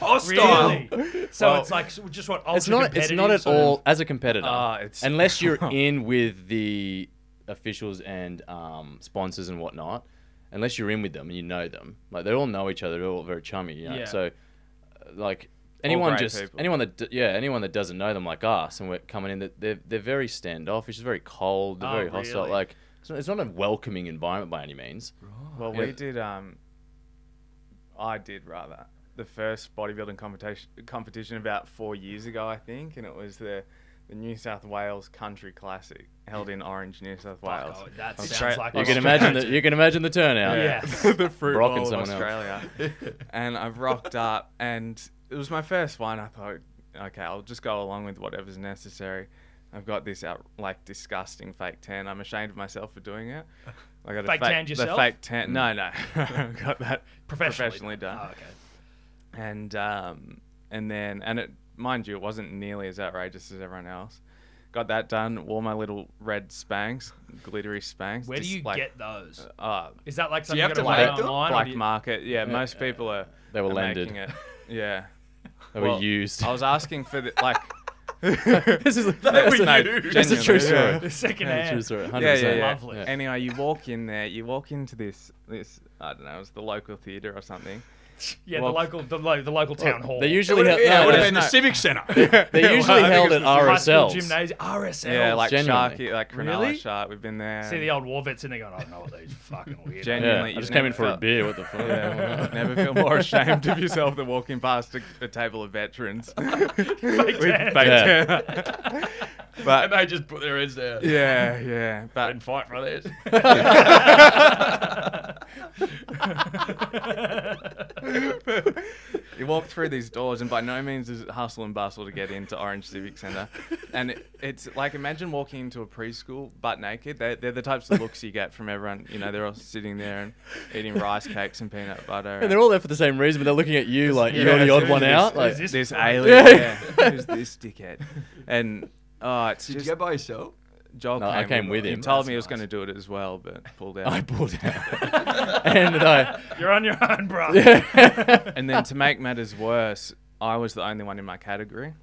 Hostile. really? So Well, it's like s- just what ultra it's not. It's not at competitive sort of- all as a competitor. Ah, it's- unless you're [LAUGHS] in with the officials and um, sponsors and whatnot. Unless you're in with them and you know them, like they all know each other. They're all very chummy. You know? Yeah. So, uh, like anyone just people. anyone that yeah anyone that doesn't know them like us and we're coming in that they're they're very standoffish. It's very cold. They're Oh, very hostile. really? Like it's not, it's not a welcoming environment by any means. Well, Yeah. we did. Um, I did rather the first bodybuilding competition competition about four years ago, I think, and it was the the New South Wales Country Classic held in Orange, New South Wales. oh, that Austra- sounds like You a can imagine the you can imagine the turnout. Yeah. [LAUGHS] the fruit Brock bowl and of. Australia. [LAUGHS] and I've rocked up, and it was my first one. I thought, okay, I'll just go along with whatever's necessary. I've got this out like disgusting fake tan. I'm ashamed of myself for doing it. I got Fake a fake, tanned the yourself? fake tan. No, no, [LAUGHS] got that professionally, professionally done. Oh, okay. And um, and then and it mind you, it wasn't nearly as outrageous as everyone else. Got that done. Wore my little red Spanx, glittery Spanx. Where do you like, get those? Uh, Is that like something you you, have gotta to buy make online? black you- market. Yeah, most people are. They were are landed. It. Yeah. [LAUGHS] They were Well, used. I was asking for the like. [LAUGHS] [LAUGHS] this is That's- were no, used. That's a true story. yeah. The second Yeah, hand. true story. 100%. Yeah, yeah, yeah. Lovely. Anyway, you walk in there. You walk into this this I don't know, it was the local theatre or something. Yeah, Well- the local, the, lo- the local town hall. They It usually would held, yeah, it no, would have no, been the no. Civic Centre. [LAUGHS] They're usually I think held it at was the high school RSLs. gymnasium. RSL. Yeah, like Genuinely. Sharky, like Cronulla Really? Shark. We've been there. See the old war vets and they go, oh, I don't know what these fucking weird. [LAUGHS] Gen- Yeah, Genuinely, I you've just came in never for a beer. What the fuck? [LAUGHS] Yeah, never feel more ashamed of yourself than walking past a, a table of veterans with Fake tan. fake Yeah. tan. and but they just put their heads down. yeah, yeah, but And fight for this. You walk through these doors, and by no means is it hustle and bustle to get into Orange Civic Centre. And it, it's like imagine walking into a preschool butt naked. They're, they're the types of looks you get from everyone. You know, they're all sitting there and eating rice cakes and peanut butter. And they're all there for the same reason, but they're looking at you like Yeah, you're the odd one this- out. Like, this this fuck? alien. Yeah. Yeah. Who's this dickhead? And oh, it's Did just you go by yourself? Joel No, I came with He him. He told That's me he was nice. going to do it as well, but pulled [LAUGHS] out. I pulled out, [LAUGHS] and I. You're on your own, bro. [LAUGHS] And then to make matters worse, I was the only one in my category.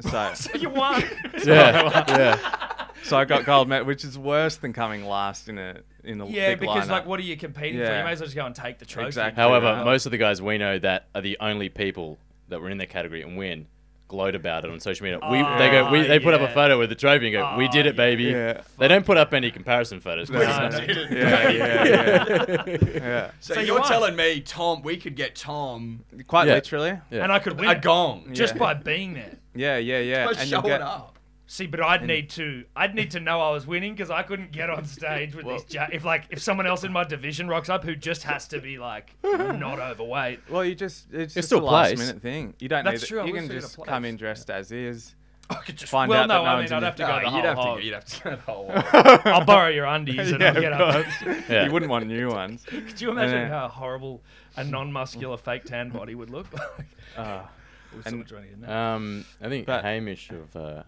So, So you won. yeah, yeah. so I got gold medal, which is worse than coming last in a in a Yeah, big because lineup. like, what are you competing for? Yeah. You may as well just go and take the trophy. Exactly. However, Yeah. most of the guys we know that are the only people that were in their category and win gloat about it on social media. We oh, they go we, they put up a photo with the trophy and go, "We did Oh, it, baby." yeah. They don't put up any comparison photos. No, no, no. [LAUGHS] yeah, yeah, yeah, [LAUGHS] yeah. So, So you you're won. telling me, Tom, we could get Tom Quite Yeah. literally. Yeah. And I could win a gong. just by being there. Yeah, yeah, yeah. By and you showing get, up. See, but I'd need to. I'd need to know I was winning because I couldn't get on stage with this. Ja- if like if someone else in my division rocks up who just has to be like [LAUGHS] not overweight. Well, you just it's, just still a last place. minute thing. You don't That's need true, You can just come in dressed as is. I could just Find well, out that no, no, I mean, I'd [LAUGHS] have to go No, the you'd have hog. to. You'd have to go the whole. [LAUGHS] I'll borrow your undies and I'll get up. Yeah. You wouldn't want new ones. Could you imagine And then- how horrible a non-muscular fake tan body would look like? Uh, And- switch one in there. Um, I think But- Hamish of uh,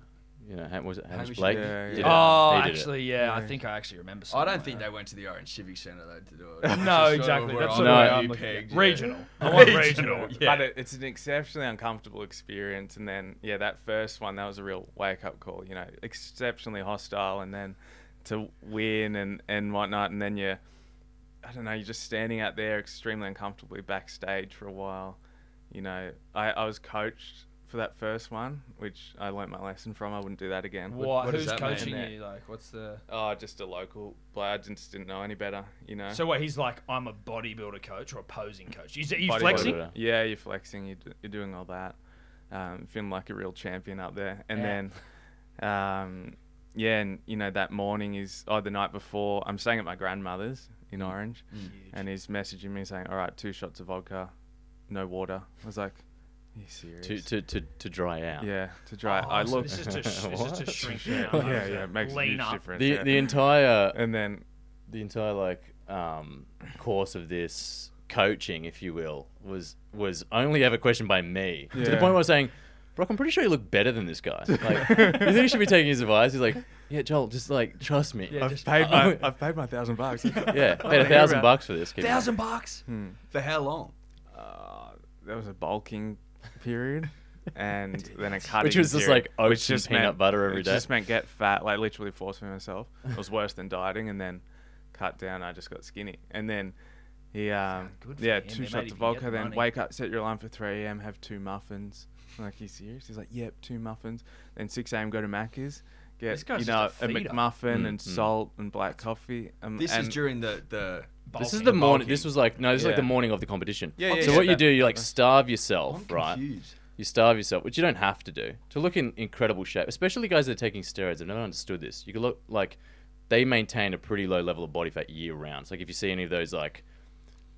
you know, Ham- was it Hamish, Hamish, Blake? yeah, yeah. oh, He did it. actually, yeah, I think I actually remember. I don't like think that. they went to the Orange Civic Centre though to do it. No, just sort of exactly. where That's I'm No. I'm you looking at. pegged, yeah. Regional. [LAUGHS] I want regional. Regional, [LAUGHS] Yeah. But it, it's an exceptionally uncomfortable experience. And then, yeah, that first one, that was a real wake up call. You know, exceptionally hostile, and then to win and and whatnot, and then you, I don't know, you're just standing out there extremely uncomfortably backstage for a while. You know, I, I was coached for that first one, which I learnt my lesson from. I wouldn't do that again. What? what Who's that coaching Yeah. you? Like, what's the? Oh, just a local player. I just didn't know any better. You know. So what? He's like, I'm a bodybuilder coach or a posing coach. Is are you Bodybuilder. flexing? Bodybuilder. Yeah, you're flexing. You're, d- you're doing all that. Um, feeling like a real champion up there. And Yeah. then, um, yeah, and you know that morning is oh the night before. I'm staying at my grandmother's Mm. in Orange, and he's messaging me saying, "All right, two shots of vodka, no water." I was like, "Are you serious?" To, to, to, to dry out. yeah, to dry. Oh, I so look. This is to, [LAUGHS] sh- this is to shrink yeah, down. yeah, yeah, it makes a lean huge up. difference. The yeah. the entire and then the entire like um, course of this coaching, if you will, was was only ever questioned by me yeah. to the point where I was saying, "Brock, I'm pretty sure you look better than this guy. Like, [LAUGHS] you think you should be taking his advice?" He's like, "Yeah, Joel, just like trust me." Yeah, I've just- paid my I've paid my thousand bucks. [LAUGHS] yeah, I paid a thousand bucks for this. kid. Thousand bucks. Hmm. For how long? uh, there was a bulking period and [LAUGHS] then a cutting Which was just period, like which oats and just peanut meant- butter every which day. just meant get fat like literally forcing myself [LAUGHS] it was worse than dieting and then cut down I just got skinny and then he um good yeah him. Two made shots of vodka then money. wake up set your alarm for 3 a.m have two muffins I'm like you serious he's like yep two muffins then 6 a.m go to Macca's get you know a a. McMuffin Mm, and mm. salt and black coffee um, This and is during the the. This is the morning. This was like no. This is like the morning of the competition. Yeah, yeah, so yeah, what you that- do, you like that- starve I'm yourself, right? confused. You starve yourself, which you don't have to do to look in incredible shape. Especially guys that are taking steroids. I've never understood this. You can look like they maintain a pretty low level of body fat year round. So like if you see any of those like,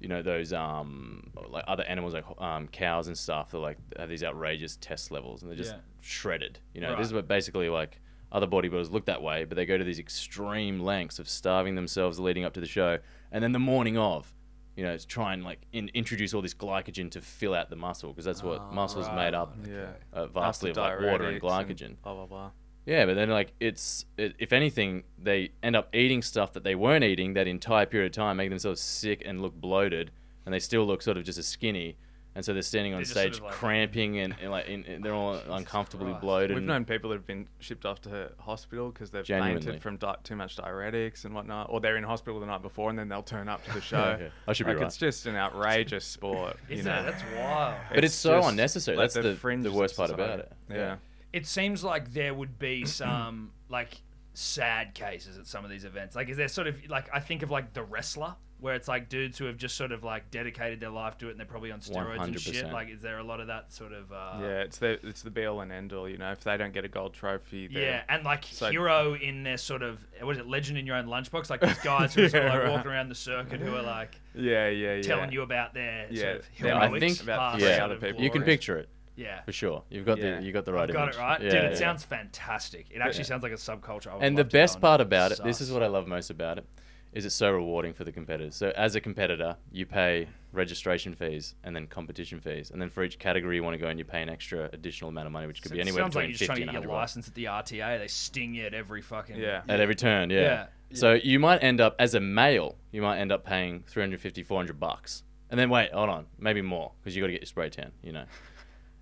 you know, those um like other animals like um cows and stuff, they're like have these outrageous test levels and they're just Yeah. shredded. You know, this is what basically like other bodybuilders look that way, but they go to these extreme lengths of starving themselves leading up to the show, and then the morning of, you know, to try and like in, introduce all this glycogen to fill out the muscle because that's what Ah, muscle's right, made up yeah uh, vastly of like water and glycogen. blah blah blah Yeah, but then like it's it, if anything, they end up eating stuff that they weren't eating that entire period of time, making themselves sick and look bloated, and they still look sort of just as skinny. And so they're standing on They're just sort stage of like- cramping and, and like in, in- they're all [LAUGHS] uncomfortably Christ. bloated. We've known people that have been shipped off to hospital because they've Genuinely. fainted from di- too much diuretics and whatnot, or they're in hospital the night before and then they'll turn up to the [LAUGHS] show. Okay. I should be right. It's just an outrageous sport. [LAUGHS] you Isn't know? it? That's wild. But it's so just, unnecessary. That's the- fringe the worst part about society. it. Yeah. It seems like there would be [CLEARS THROAT] some like sad cases at some of these events? Like, is there sort of like I think of like the wrestler, where it's like dudes who have just sort of like dedicated their life to it, and they're probably on steroids and shit. 100%. Like, is there a lot of that sort of? Uh, yeah, it's the it's the be all and end all. You know, if they don't get a gold trophy, they're- Yeah, and like So- hero in their sort of what is it, legend in your own lunchbox? Like these guys who are sort of Yeah, like [LAUGHS] right. walking around the circuit who are like yeah, yeah, yeah. telling you about their Yeah, sort of their- I heroics think- About past three yeah, other people. You can glory. picture it Yeah. for sure. You've got Yeah. the you got the right Got image. it right, Yeah, dude. yeah, It yeah. sounds fantastic. It actually Yeah. sounds like a subculture. I would And the love to go best and part about it, this is what I love most about it, is it so rewarding for the competitors. So as a competitor, you pay registration fees and then competition fees, and then for each category you want to go in, you pay an extra additional amount of money, which could So be it anywhere sounds like between you're just trying to get your license at the RTA. They sting you at every fucking Yeah. at every turn. Yeah. Yeah. So you might end up as a male, you might end up paying 350, 400 bucks, and then wait, hold on, maybe more because you got to get your spray tan, you know. [LAUGHS]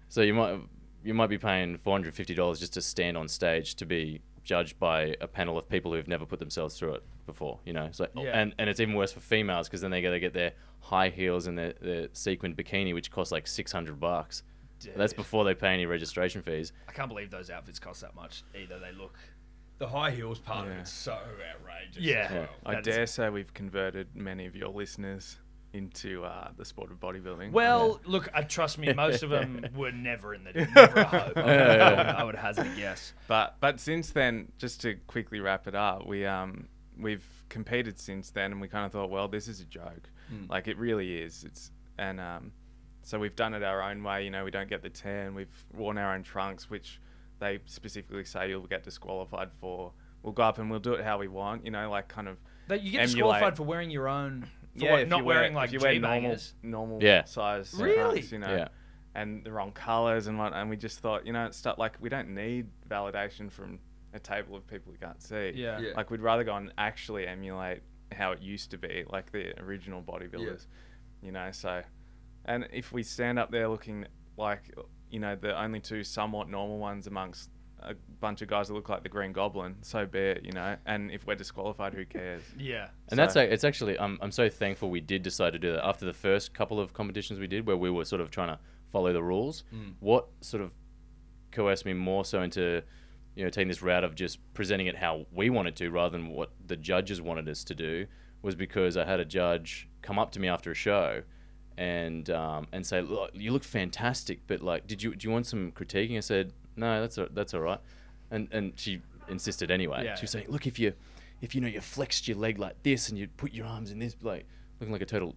So you might you might be paying four hundred fifty dollars just to stand on stage to be judged by a panel of people who've never put themselves through it before, you know. So Yeah. and and it's even worse for females because then they got to get their high heels and their, their sequined bikini, which costs like six hundred bucks. That's before they pay any registration fees. I can't believe those outfits cost that much either. They look. The high heels part of it's so outrageous. Yeah. as well. I dare say we've converted many of your listeners into uh, the sport of bodybuilding. Well, look, uh, trust me, most of them [LAUGHS] were never in the [LAUGHS] never a hope. I, would, I, would, I would hazard a guess. But but since then, just to quickly wrap it up, we um we've competed since then, and we kind of thought, well, this is a joke. Like it really is. It's and um, so we've done it our own way. You know, we don't get the tan. We've worn our own trunks, which they specifically say you'll get disqualified for. We'll go up and we'll do it how we want. You know, like kind of. That you get Emulate. disqualified for wearing your own. For yeah, what, if not you wear- wearing like if you wear G normal, normal Yeah. size Really? trunks, you know, Yeah. and the wrong colors and what, and we just thought, you know, it's stuff like we don't need validation from a table of people we can't see. Yeah. Yeah. Like we'd rather go and actually emulate how it used to be, like the original bodybuilders, you know. So, and if we stand up there looking like, you know, the only two somewhat normal ones amongst a bunch of guys that look like the Green Goblin, so be it, you know. And if we're disqualified, who cares? [LAUGHS] Yeah. And that's So- a- it's actually I'm I'm so thankful we did decide to do that after the first couple of competitions we did where we were sort of trying to follow the rules. Mm. What sort of coerced me more so into you know taking this route of just presenting it how we wanted to rather than what the judges wanted us to do was because I had a judge come up to me after a show and um, and say look you look fantastic but like did you do you want some critiquing I said no that's a, that's all right. And and she insisted anyway. Yeah. she was saying look if you if you know you flexed your leg like this and you put your arms in this like looking like a total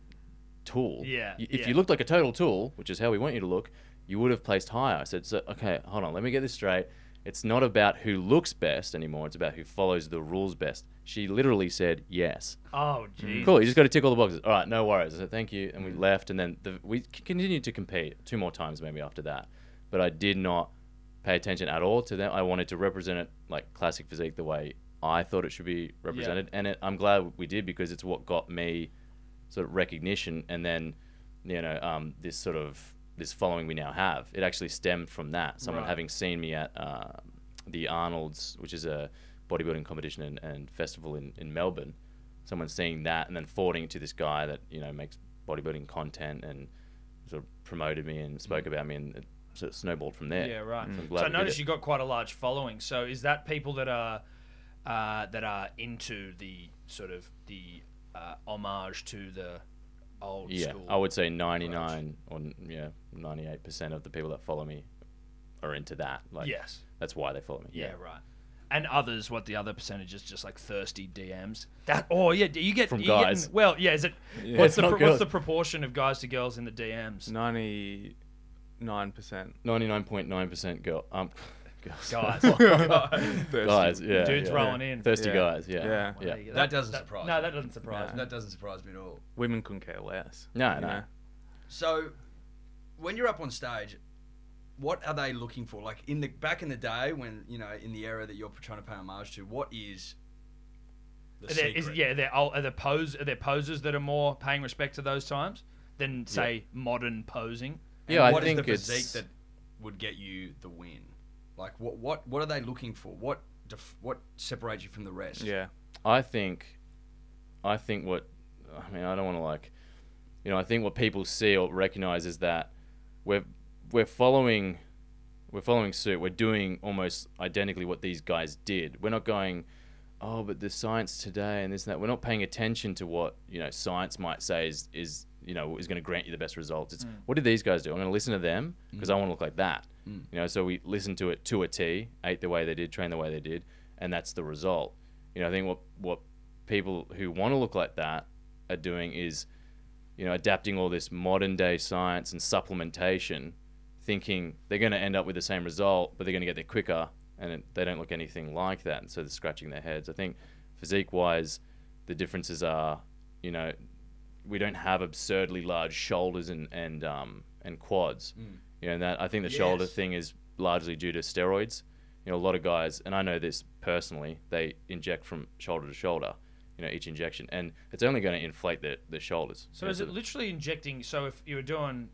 tool Yeah, if yeah. you looked like a total tool which is how we want you to look you would have placed higher. I said so okay hold on let me get this straight it's not about who looks best anymore it's about who follows the rules best she literally said yes Oh, geez. Cool. You just got to tick all the boxes. All right, no worries. I said thank you, and we left. And then the, we c- continued to compete two more times, maybe after that. But I did not pay attention at all to them. I wanted to represent it like classic physique the way I thought it should be represented, and it, I'm glad we did because it's what got me sort of recognition, and then you know um, this sort of this following we now have. It actually stemmed from that. Someone Right. having seen me at uh, the Arnold's, which is a bodybuilding competition and, and festival in, in Melbourne someone seeing that and then forwarding it to this guy that you know makes bodybuilding content and sort of promoted me and spoke about me and it sort of snowballed from there. Yeah, right. I'm So glad I noticed you got quite a large following. So is that people that are uh, that are into the sort of the uh, homage to the old Yeah, school? I would say 99 or yeah 98 percent of the people that follow me are into that. Like, yes. that's why they follow me. Yeah, right. And others, what the other percentage is, just like thirsty DMs. That oh yeah, do you get From you getting- guys. well, yeah. Is it [LAUGHS] Yeah. what's It's the not pro- what's the proportion of guys to girls in the DMs? Ninety nine percent. 99.9 percent girl um girls Guys. [LAUGHS] guys [LAUGHS] yeah Dudes yeah. rolling in. thirsty Yeah. guys yeah Yeah. Well, there you go. That doesn't surprise No, me. that doesn't surprise me. That doesn't surprise me at all. Women couldn't care less. No, no. know? So, when you're up on stage, what are they looking for? Like in the back in the day, when you know, in the era that you're trying to pay homage to, what is the Are secret? is, yeah, are there, are there pose are there posers that are more paying respect to those times than say modern posing? And Yeah, I what is think the physique it's- that would get you the win? Like what what what are they looking for? What def- what separates you from the rest? Yeah. I think, I think what, I mean, I don't want to like, you know, I think what people see or recognize is that we're we're following, we're following suit. We're doing almost identically what these guys did. We're not going oh, but the science today and this and that. We're not paying attention to what you know science might say is is you know is going to grant you the best results. It's mm. what did these guys do? I'm going to listen to them mm. because I want to look like that. You know, so we listened to it to a T, ate the way they did, trained the way they did, and that's the result. You know, I think what what people who want to look like that are doing is, you know, adapting all this modern day science and supplementation, thinking they're going to end up with the same result, but they're going to get there quicker, and it, they don't look anything like that, and so they're scratching their heads. I think physique wise, the differences are, you know, we don't have absurdly large shoulders and and um, and quads. You know, and that I think the shoulder thing is largely due to steroids. You know, a lot of guys, and I know this personally, they inject from shoulder to shoulder. You know, each injection, and it's only going to inflate the the shoulders. So You know, is it literally injecting? So if you were doing,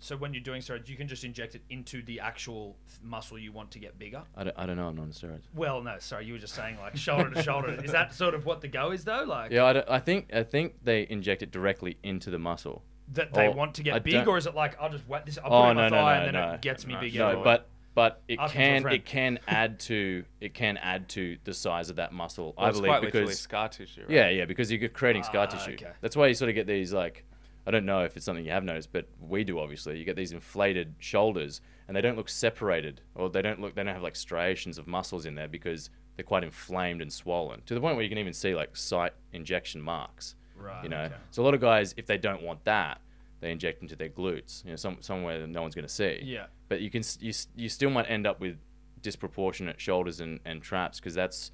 so when you're doing steroids, you can just inject it into the actual muscle you want to get bigger. I don't, I don't know. I'm not on steroids. Well, no, sorry, you were just saying like shoulder to shoulder. Is that sort of what the go is though? Like Yeah, I, I think I think they inject it directly into the muscle. That they Oh, want to I get big, don't- or is it like I'll just wet this? I'll put Oh it in my no thigh no and then no. it gets me No, bigger. No, or- but but it Asking for a can friend. it can add to it can add to the size of that muscle. Well, I it's believe quite literally because scar tissue. Right? yeah yeah because you're creating scar Ah, tissue. okay. That's why you sort of get these like I don't know if it's something you have noticed, but we do obviously. You get these inflated shoulders and they don't look separated or they don't look they don't have like striations of muscles in there because they're quite inflamed and swollen to the point where you can even see like site injection marks. Right, You know, okay. so a lot of guys, if they don't want that, they inject into their glutes. You know, some somewhere that no one's going to see. Yeah. But you can you, you still might end up with disproportionate shoulders and, and traps because that's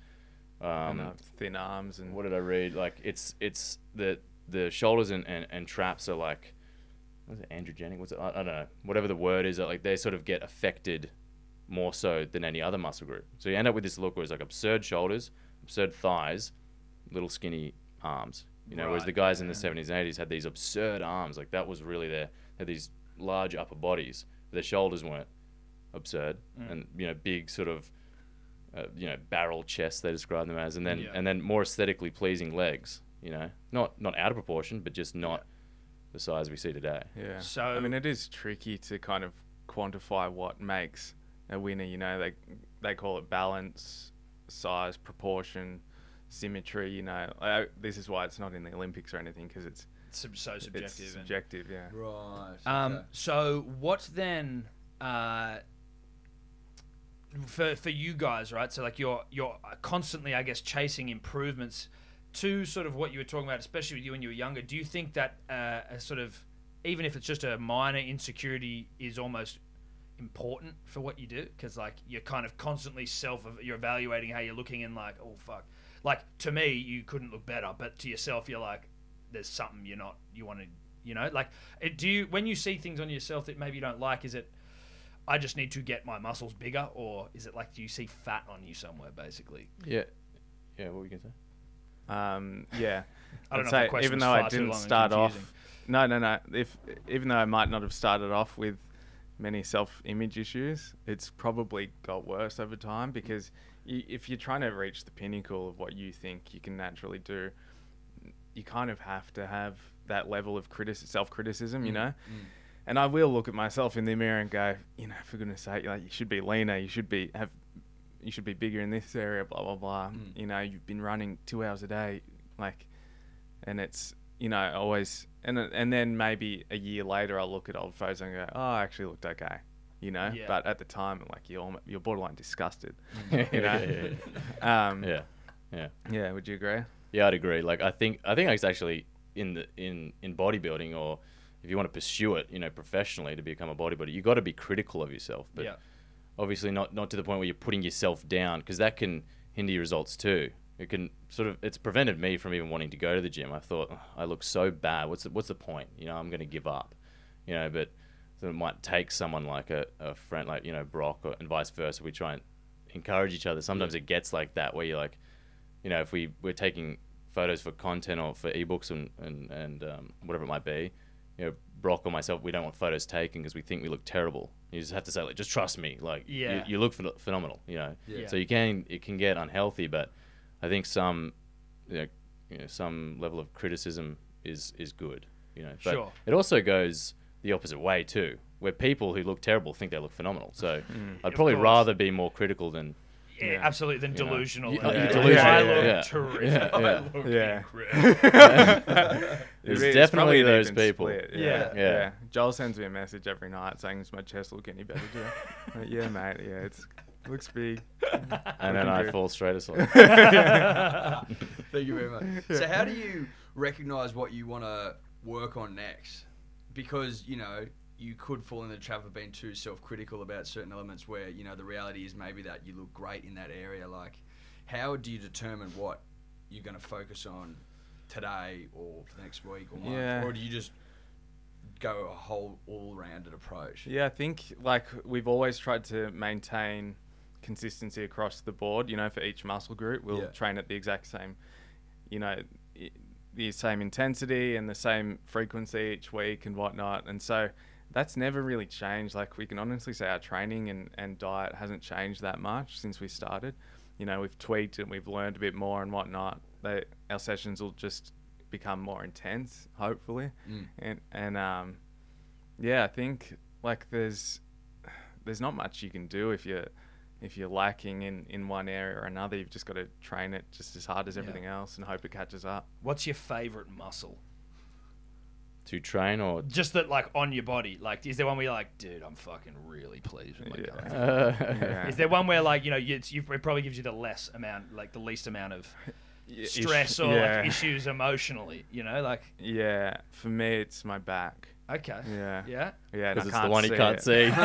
um, And thin arms and what did I read? Like it's it's the the shoulders and, and, and traps are like what's it androgenic? What's it? I, I don't know. Whatever the word is, like they sort of get affected more so than any other muscle group. So you end up with this look where it's like absurd shoulders, absurd thighs, little skinny arms. You know, whereas the guys in the seventies and eighties had these absurd arms. Like that was really their they had these large upper bodies. Their shoulders weren't absurd and you know big sort of uh, you know barrel chests they describe them as, and then Yeah. and then more aesthetically pleasing legs. You know, not not out of proportion, but just not the size we see today. Yeah. So- I mean, it is tricky to kind of quantify what makes a winner. You know, they they call it balance, size, proportion, symmetry. You know, I, this is why it's not in the Olympics or anything because it's Sub- so subjective. it's and- subjective. Yeah. Right. Um, okay. so what then? Uh, for for you guys, right? So like you're you're constantly, I guess, chasing improvements to sort of what you were talking about, especially with you when you were younger. Do you think that uh, a sort of even if it's just a minor insecurity is almost important for what you do because like you're kind of constantly self you're evaluating how you're looking and like oh fuck like to me you couldn't look better but to yourself you're like there's something you're not you want to you know like it, do you when you see things on yourself that maybe you don't like is it i just need to get my muscles bigger or is it like do you see fat on you somewhere basically Yeah, yeah. What were you gonna say? Um, yeah. [LAUGHS] I don't I'd know if the say even though I far too didn't start off, no, no, no. If even though I might not have started off with many self-image issues, it's probably got worse over time because you, if you're trying to reach the pinnacle of what you think you can naturally do, you kind of have to have that level of critic- self-criticism, you mm, know. Mm. And I will look at myself in the mirror and go, you know, for goodness sake, like you should be leaner, you should be have, you should be bigger in this area, blah blah blah. Mm. You know, you've been running two hours a day, like, and it's you know always, and and then maybe a year later I'll look at old photos and go, oh, I actually looked okay, you know. Yeah. But at the time, like you're you're borderline disgusted, yeah, [LAUGHS] [LAUGHS] you know. yeah, yeah. [LAUGHS] Um, yeah, yeah. yeah. Would you agree? Yeah, I'd agree. Like I think I think it's actually in the in in bodybuilding or if you want to pursue it, you know, professionally to become a bodybuilder, you got to be critical of yourself. But yeah obviously not not to the point where you're putting yourself down because that can hinder your results too. It can sort of it's prevented me from even wanting to go to the gym. I thought "Ugh, I look so bad. What's the, what's the point? You know, I'm going to give up. You know, but so it might take someone like a, a friend like you know Brock or, and vice versa. We try and encourage each other. Sometimes it gets like that where you're like, you know, if we we're taking photos for content or for ebooks and and and um, whatever it might be, you know, Brock or myself, we don't want photos taken because we think we look terrible. You just have to say like, just trust me, like, Yeah. you, you look phen- phenomenal, you know. Yeah. So you can it can get unhealthy, but I think some, you know, you know some level of criticism is is good, you know. But Sure. it also goes the opposite way too, where people who look terrible think they look phenomenal. So mm. I'd probably rather be more critical than Yeah, absolutely. Then You know. delusional. Yeah, and- you're delusional, I yeah, look yeah. terrific. Yeah, I look Yeah. incredible. [LAUGHS] There's It's definitely those people. split, Yeah. Yeah. Yeah. yeah, Joel sends me a message every night saying, "Does my chest look any better today?" Like, yeah, mate. Yeah, it's looks big. [LAUGHS] and then I good. fall straight asleep. [LAUGHS] Thank you very much. So, how do you recognize what you want to work on next? Because you know you could fall in the trap of being too self-critical about certain elements, where you know the reality is maybe that you look great in that area. Like, how do you determine what you're going to focus on today or for the next week or month, Yeah. or do you just go a whole all-rounded approach? Yeah, I think like we've always tried to maintain consistency across the board. You know, for each muscle group, we'll Yeah. train at the exact same, you know, the same intensity and the same frequency each week and whatnot. And so that's never really changed. Like we can honestly say our training and, and diet hasn't changed that much since we started. You know, we've tweaked and we've learned a bit more and whatnot. They, our sessions will just become more intense, hopefully. Mm. And and um, yeah, I think like there's there's not much you can do if you're if you're lacking in, in one area or another. You've just got to train it just as hard as Yeah. everything else and hope it catches up. What's your favorite muscle? to train or Just that, like on your body. Like, is there one where you're like, dude, I'm fucking really pleased with my Yeah. guns? Yeah. Is there one where like you know you, you it probably gives you the less amount, like the least amount of [LAUGHS] Y- ish- stress or yeah. like issues emotionally? You know, like Yeah, for me it's my back. Okay, Yeah, yeah. yeah, because it's the one he can't it. see. [LAUGHS] [LAUGHS]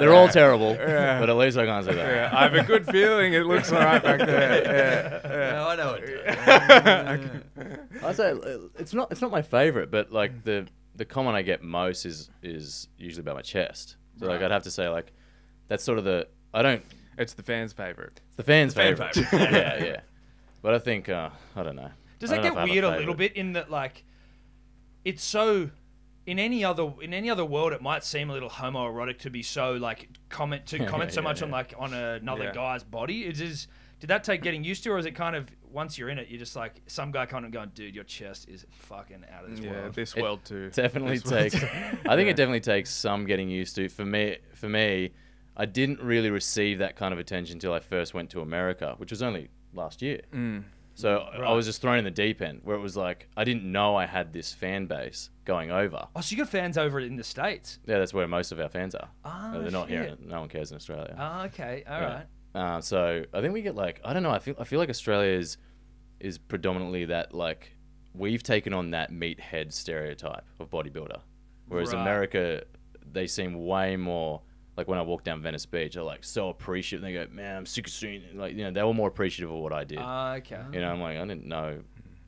They're all terrible, Yeah. but at least I can't see that. Yeah, I have a good feeling it looks alright back there. [LAUGHS] Yeah, No, I know it. yeah. does. I say it's not it's not my favorite, but like the the comment I get most is is usually about my chest. So like I'd have to say like that's sort of the I don't it's the fans' favorite. it's the fans' The fan favorite. favourite. yeah, yeah. But I think uh, I don't know. Does I that get if I have weird a, favourite. little bit in that like it's so in any other in any other world it might seem a little homoerotic to be so like comment to [LAUGHS] Yeah, comment so yeah, much on like on another Yeah. guy's body. It is did that take getting used to or is it kind of once you're in it you're just like some guy kind of going dude your chest is fucking out of this Yeah, world. this It world too. [LAUGHS] definitely This takes. [LAUGHS] I think Yeah. it definitely takes some getting used to. For me, for me, I didn't really receive that kind of attention until I first went to America, which was only last year. Mm. So I was just thrown in the deep end, where it was like I didn't know I had this fan base going over. Oh, so you got fans over in the states? Yeah, that's where most of our fans are. Uh, They're not here. No one cares in Australia. Ah, okay, all Yeah. right. Uh, so I think we get like I don't know. I feel I feel like Australia is is predominantly that like we've taken on that meathead stereotype of bodybuilder, whereas Right. America they seem way more like when I walk down Venice Beach, they're like so appreciative. They go, "Man, I'm sick of seeing it." like you know they were more appreciative of what I did. Ah, okay. you know, I'm like I didn't know,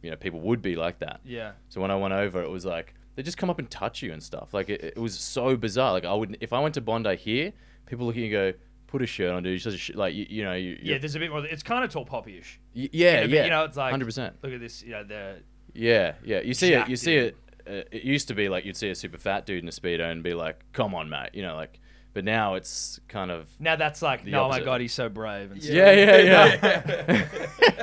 you know, people would be like that. Yeah. So when I went over, it was like they just come up and touch you and stuff. Like it, it was so bizarre. Like I would, if I went to Bondi here, people look at you and go, "Put a shirt on, dude." Such a sh-. like you, you know, you, Yeah, there's a bit more. It's kind of tall poppy-ish. y- yeah, but, yeah, You know, it's like hundred percent. Look at this. You know, the Yeah, yeah. You see it. You see it. Uh, it used to be like you'd see a super fat dude in a speedo and be like, "Come on, mate," you know, like. But now it's kind of now that's like, The no, my opposite. God, he's so brave. And stuff. yeah, yeah, yeah.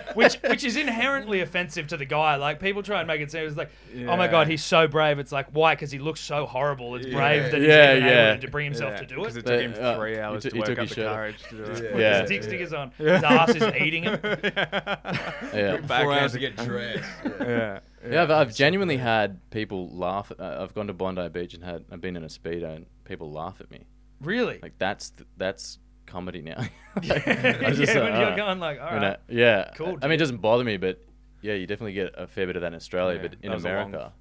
[LAUGHS] which which is inherently offensive to the guy. Like people try and make it seem it's like, oh my Yeah. god, he's so brave. It's like why? Because he looks so horrible. It's brave that he's Yeah, even yeah. able to bring himself to do it. Because it. it took But, him uh, three he hours took- to he work took up his the shirt off. courage to do it. Yeah. Yeah. His dick stickers on. His ass is eating him. [LAUGHS] yeah. Four hours to get dressed. [LAUGHS] Yeah. yeah. Yeah, I've, I've genuinely had people laugh. At, uh, I've gone to Bondi Beach and had I've been in a speedo and people laugh at me. Really? Like that's th- that's comedy now. [LAUGHS] [LAUGHS] yeah, Like, I was just when you're "Oh." going like, all right. uh, yeah. Cool, I mean, it doesn't bother me, but yeah, you definitely get a fair bit of that in Australia. Yeah, but in America,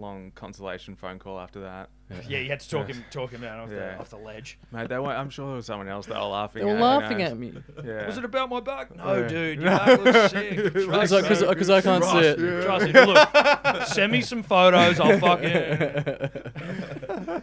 Long consolation phone call after that. yeah, you had to talk him talk him down off, the, off the ledge. Mate, they were, I'm sure there was someone else that were laughing they were at. laughing you know. at me. Yeah. Was it about my back? No, Yeah. dude, your back looks sick. Because Trust I, me. cause, 'cause I can't see Trust it. me, trust me. Look, send me some photos. I'll fucking. yeah. [LAUGHS]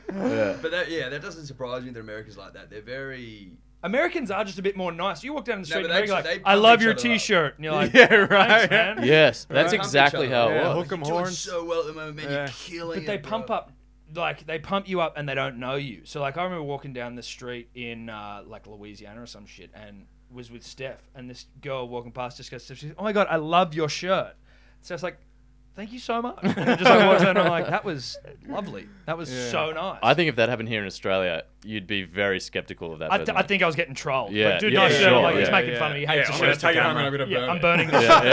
But that, yeah, that doesn't surprise me that America's like that. They're very. Americans are just a bit more nice. You walk down the street but in they- America, they like, I love your. T-shirt, and you're like, [LAUGHS] Yeah, "Thanks, right. man." Yes, that's Right. exactly how it Yeah, was. hook 'em You're doing horns. so well at the moment, man. Yeah. You're killing But they it, bro. pump up, like they pump you up, and they don't know you. So like I remember walking down the street in uh, like Louisiana or some shit, and was with Steph, and this girl walking past just goes, she's, "Oh my god, I love your shirt." So it's like, thank you so much. And I just like walked out and I'm like, that was lovely. That was Yeah. so nice. I think if that happened here in Australia, you'd be very skeptical of that. I, th- I think I was getting trolled. Yeah, Like, dude, yeah, nice shirt. sure, I'm like, he's yeah, making yeah. fun of me. He Yeah, hates I'm the gonna shirt. take it home and I'm gonna Yeah, burn I'm it. burning [LAUGHS] the Yeah, shirt.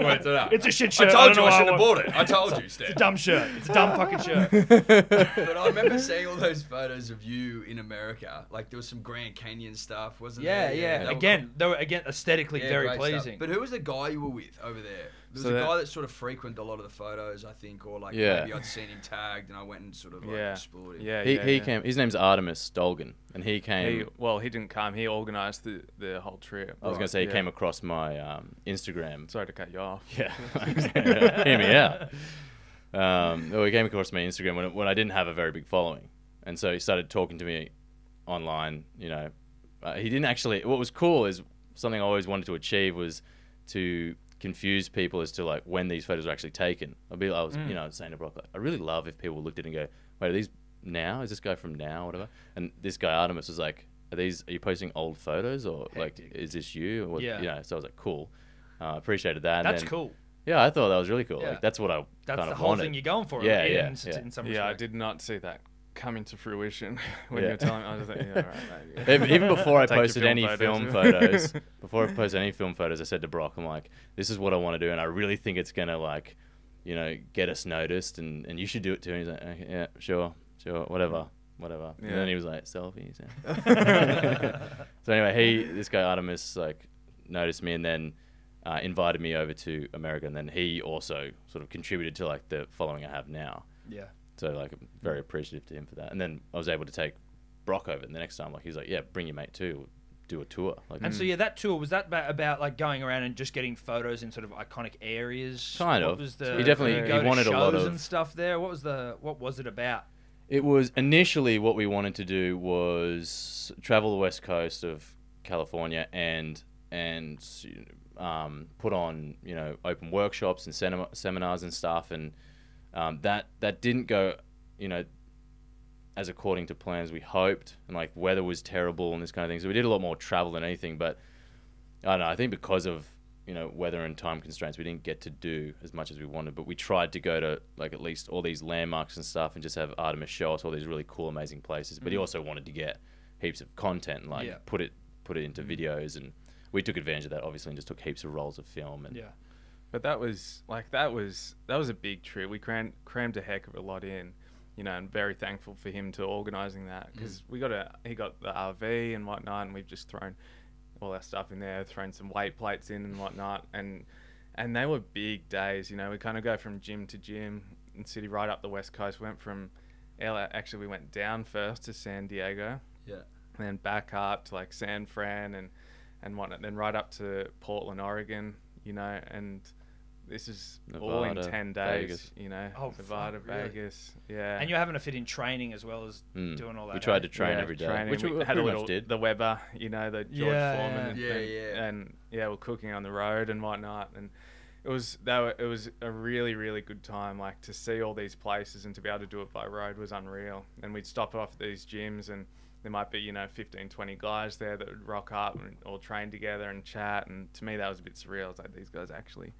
yeah. Oh, It's a shit shirt. I told don't you I shouldn't have bought it. I told you, [LAUGHS] It's a dumb shirt. It's a dumb fucking [LAUGHS] shirt. But I remember seeing all those photos of you in America. Like there was some Grand Canyon stuff, wasn't Yeah, there? yeah. they were Again, they were again aesthetically very pleasing. But who was the guy you were with over there? There was So a that- guy that sort of frequented a lot of the photos, I think, or like Yeah. maybe I'd seen him tagged and I went and sort of like Yeah. explored him. Yeah, he yeah, he yeah. came. His name's Artemis Dolgan, and he came. He, well, he didn't come. He organised the, the whole trip. I was gonna say he Yeah. came across my um, Instagram. Sorry to cut you off. Yeah, [LAUGHS] [LAUGHS] hear me out. Um, well, he came across my Instagram when, when I didn't have a very big following, and so he started talking to me online. You know, uh, he didn't actually. What was cool is something I always wanted to achieve was to confuse people as to like when these photos were actually taken. I'd be, I was, you know, saying to Brock, like, I really love if people looked at it and go, "Wait, are these now? Is this guy from now, whatever?" And this guy Artemis was like, "Are these? Are you posting old photos, or like, is this you?" Or Yeah. you know. So I was like, "Cool." Uh, appreciated that. and That's then- cool. yeah, I thought that was really cool. Yeah. Like that's what I That's kind the of whole wanted. thing you're going for. Yeah, in, yeah, in, yeah. in some Yeah, I did not see that coming to fruition [LAUGHS] when Yeah. you were telling me. I was like, yeah, all right, mate. [LAUGHS] Even even before I posted film any photos. film photos, [LAUGHS] before I posted any film photos, I said to Brock, I'm like, this is what I want to do, and I really think it's gonna like, you know, get us noticed, and, and you should do it too. And he's like, okay, yeah, sure, sure, whatever, whatever. And then he was like, selfies. yeah. [LAUGHS] [LAUGHS] so anyway, he, this guy Artemis, like, noticed me, and then. Uh, invited me over to America, and then he also sort of contributed to like the following I have now. Yeah. So like I'm very appreciative to him for that. And then I was able to take Brock over. And the next time, like he's like, "Yeah, bring your mate too. Do a tour." Like, And so yeah, that tour was that about, about like going around and just getting photos in sort of iconic areas. Kind what of. Was the, He definitely- did you he go to wanted a lot shows of- and stuff there. What was the what was it about? It was initially what we wanted to do was travel the west coast of California and and um, put on you know open workshops and sem- seminars and stuff. And um, that that didn't go you know as according to plans we hoped. And like weather was terrible and this kind of thing. So we did a lot more travel than anything. But I don't know. I think because of you know weather and time constraints, we didn't get to do as much as we wanted. But we tried to go to like at least all these landmarks and stuff, and just have Artemis show us all these really cool, amazing places. But he mm-hmm. also wanted to get heaps of content, and like Yeah. put it put it into mm-hmm. videos, and we took advantage of that obviously, and just took heaps of rolls of film. And Yeah. But that was like that was that was a big trip. We crammed crammed a heck of a lot in, you know, and very thankful for him to organising that mm. because we got a he got the RV and whatnot, and we've just thrown all our stuff in there, thrown some weight plates in and whatnot, and and they were big days. You know, we kind of go from gym to gym in city right up the west coast. Went from LA, actually we went down first to San Diego, Yeah. and then back up to like San Fran and and whatnot, then right up to Portland, Oregon, you know, and this is all in ten days, Vegas. you know, Oh, Nevada, fuck, really? Vegas, yeah. And you're having to fit in training as well as Mm. doing all that. we tried eh? to train Yeah, every day, training. which we, we we had a pretty little much did. the Weber, you know, the George Yeah, Foreman, and, yeah. and, Yeah, yeah. and yeah, we're cooking on the road and whatnot, and it was that were, it was a really really good time. Like to see all these places and to be able to do it by road was unreal. And we'd stop off at these gyms and there might be you know 15 20 guys there that would rock up and all train together and chat and to me that was a bit surreal it's like these guys actually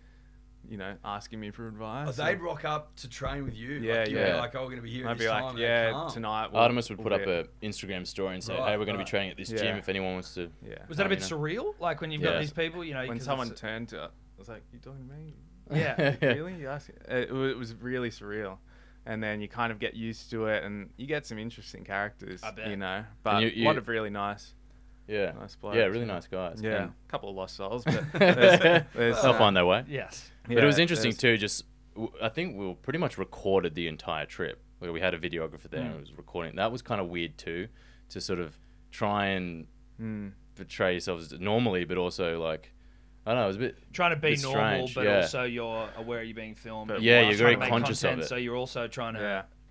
you know asking me for oh, advice Oh, they'd rock up to train with you. Yeah, like, you yeah. Like, oh, we're going to be here I'd at be this like time. yeah tonight we'll, Artemis would we'll put up be a Instagram story and say, Right, "Hey, we're going to be training at this Yeah. gym if anyone wants to." yeah Was that a Oh, bit know. surreal? Like when you've Yeah. got these people, you know, When someone it's- turned to it, I was like, "You talking to me?" [LAUGHS] Yeah. [LAUGHS] really? You asking? It, it was really surreal, and then you kind of get used to it, and you get some interesting characters, I bet. you know. But you- a lot you- of really nice, Yeah, nice yeah, really nice guys. yeah, And- a couple of lost souls, but [LAUGHS] [LAUGHS] there's, there's, they'll uh, find their way. Yes. but it was interesting too. Just I think we pretty much recorded the entire trip. Like we had a videographer there and Mm. was recording. That was kind of weird too, to sort of try and Mm. portray yourselves normally, but also like I don't know. It was a bit. Trying to be normal, strange, but yeah. also you're aware you're being filmed. But Yeah, you're very to make conscious of content, it. So you're also trying to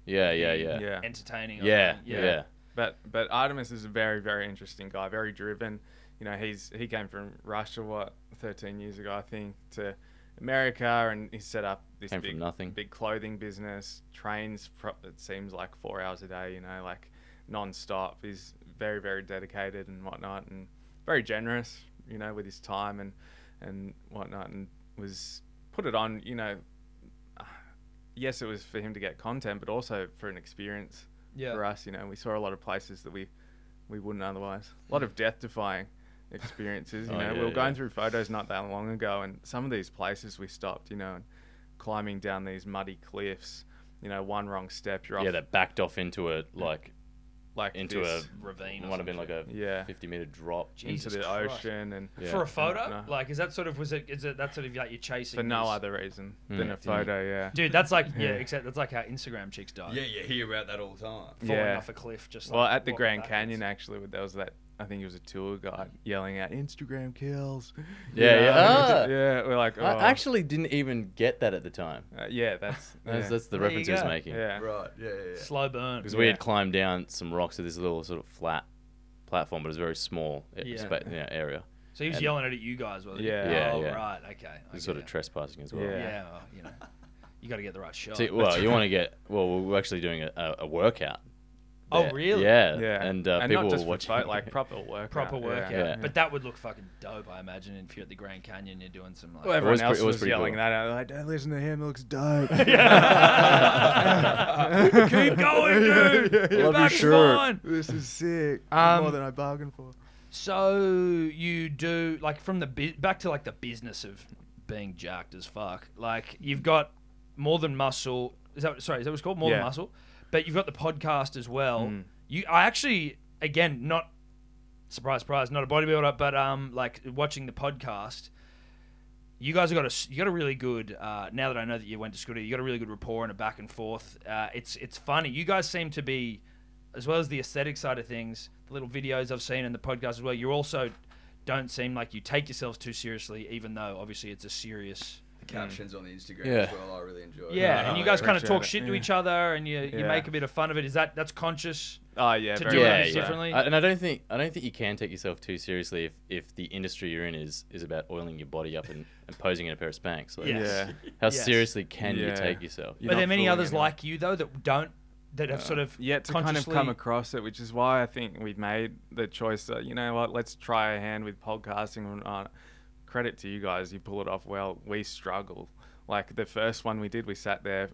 Yeah, Yeah, yeah, be yeah, yeah. entertaining. or yeah, yeah. But but Artemis is a very very interesting guy, very driven. You know, he's he came from Russia what 13 years ago, I think, to America, and he set up this Came big nothing. big clothing business. Trains, pro- it seems like four hours a day. You know, like non-stop. He's very very dedicated and whatnot, and very generous. You know, with his time and and whatnot, and was put it on. You know, uh, yes, it was for him to get content, but also for an experience Yeah. for us. You know, we saw a lot of places that we we wouldn't otherwise. A lot of death-defying [LAUGHS] experiences. You Oh, know, yeah, we were going yeah. through photos not that long ago, and some of these places we stopped. You know, and climbing down these muddy cliffs. You know, one wrong step, you're off. Yeah, that backed off into it like like into this, a Ravine. or might have been like a Yeah. 50 meter drop. Jesus into the Christ. ocean and Yeah. For a photo? No. Like, is that sort of was it? Is it that sort of like you're chasing? for no this- other reason Mm. than a Mm. photo. Yeah. Dude, that's like yeah, Yeah. except that's like how Instagram chicks die. Yeah, you hear about that all the time. falling Yeah. off a cliff. Just Well, like, at the Grand backwards. Canyon, actually, there was that. I think it was a tour guide yelling out "Instagram kills." Yeah, [LAUGHS] You yeah. know, Ah. yeah. We're like, oh. I actually didn't even get that at the time. uh, yeah, that's [LAUGHS] That's, yeah. that's the There reference he was making. yeah. Right. Yeah. Yeah. yeah. Slow burn. Because we had climbed down some rocks to this little sort of flat platform, but it was very small uh, Yeah. spa- yeah, area. So he was and- yelling it at you guys, was he? Yeah. Yeah, Oh, yeah. right. Okay. It okay. was sort of trespassing as well. Yeah. Yeah. well, you know, you got to get the right shot. See, well, you [LAUGHS] want to get well. We're actually doing a, a, a workout. Oh, there. really? Yeah. Yeah, And, uh, people not just were for watching. photo, like [LAUGHS] proper workout. Proper yeah. workout. Yeah. But that would look fucking dope, I imagine, if you're at the Grand Canyon, you're doing some like. Well, everyone was else pre- it was was, pretty yelling cool. that out. Like, don't listen to him. It looks dope. [LAUGHS] [LAUGHS] Keep going, dude. Yeah, Your love your back's fine. This is sick. Um, More than I bargained for. So you do like from the bu- back to like the business of being jacked as fuck. Like you've got more than muscle. Is that sorry? Is that what's called? More than muscle. But you've got the podcast as well. Mm. You, I actually, again, not surprise, surprise, not a bodybuilder, but um, like watching the podcast. You guys have got a you got a really good. Uh, now that I know that you went to school, you got a really good rapport and a back and forth. Uh, it's it's funny. You guys seem to be, as well as the aesthetic side of things, the little videos I've seen in the podcast as well. You also don't seem like you take yourselves too seriously, even though obviously it's a serious. The captions on the Instagram Yeah. as well. I really enjoy. It. Yeah, Oh, and you guys kind of talk it. shit to Yeah. each other, and you you Yeah. make a bit of fun of it. Is that that's conscious? Oh yeah, To very do it much yeah, so. so. differently. I- and I don't think I don't think you can take yourself too seriously if, if the industry you're in is, is about oiling your body up and, and posing in a pair of Spanx. Like, Yes. Yeah. How Yes. seriously can you Yeah. take yourself? You're Are there not many fooling others anyone. like you though that don't that have sort of yet to kind of consciously- come across it, which is why I think we've made the choice that you know what, let's try a hand with podcasting. and, Uh, credit to you guys, you pull it off well. We struggle. Like the first one we did, we sat there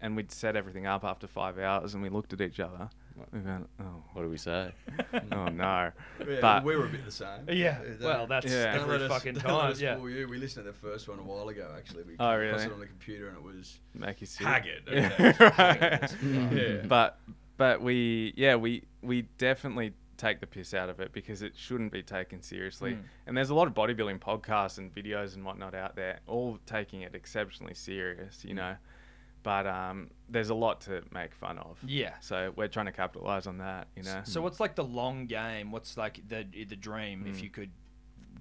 and we'd set everything up after five hours, and we looked at each other. We went, oh, What do we say? [LAUGHS] oh no. Yeah, But- we were a bit the same. Yeah, don't- well, that's Yeah. don't every us- fucking time. let Yeah. you. We listened to the first one a while ago. Actually, we Oh, came across really? it on the computer and it was Make you sick. haggard. [LAUGHS] Okay. right. Yeah. But but we yeah we we definitely take the piss out of it because it shouldn't be taken seriously. Mm. And there's a lot of bodybuilding podcasts and videos and whatnot out there, all taking it exceptionally serious, you know. But um, there's a lot to make fun of. Yeah. So we're trying to capitalize on that, you know. So what's like the long game? What's like the the dream if Mm. you could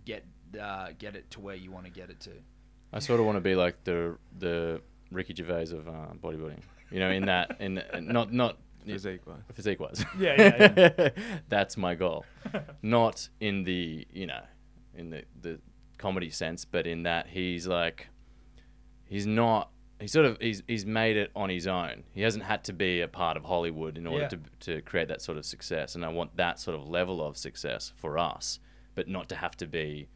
get uh, get it to where you want to get it to? I sort of want to be like the the Ricky Gervais of uh, bodybuilding. You know, in that in not not Physique wise. physique wise. [LAUGHS] Yeah, yeah, yeah. [LAUGHS] That's my goal. [LAUGHS] Not in the you know, in the the comedy sense, but in that he's like, he's not. He sort of he's he's made it on his own. He hasn't had to be a part of Hollywood in order Yeah. to to create that sort of success. And I want that sort of level of success for us, but not to have to be,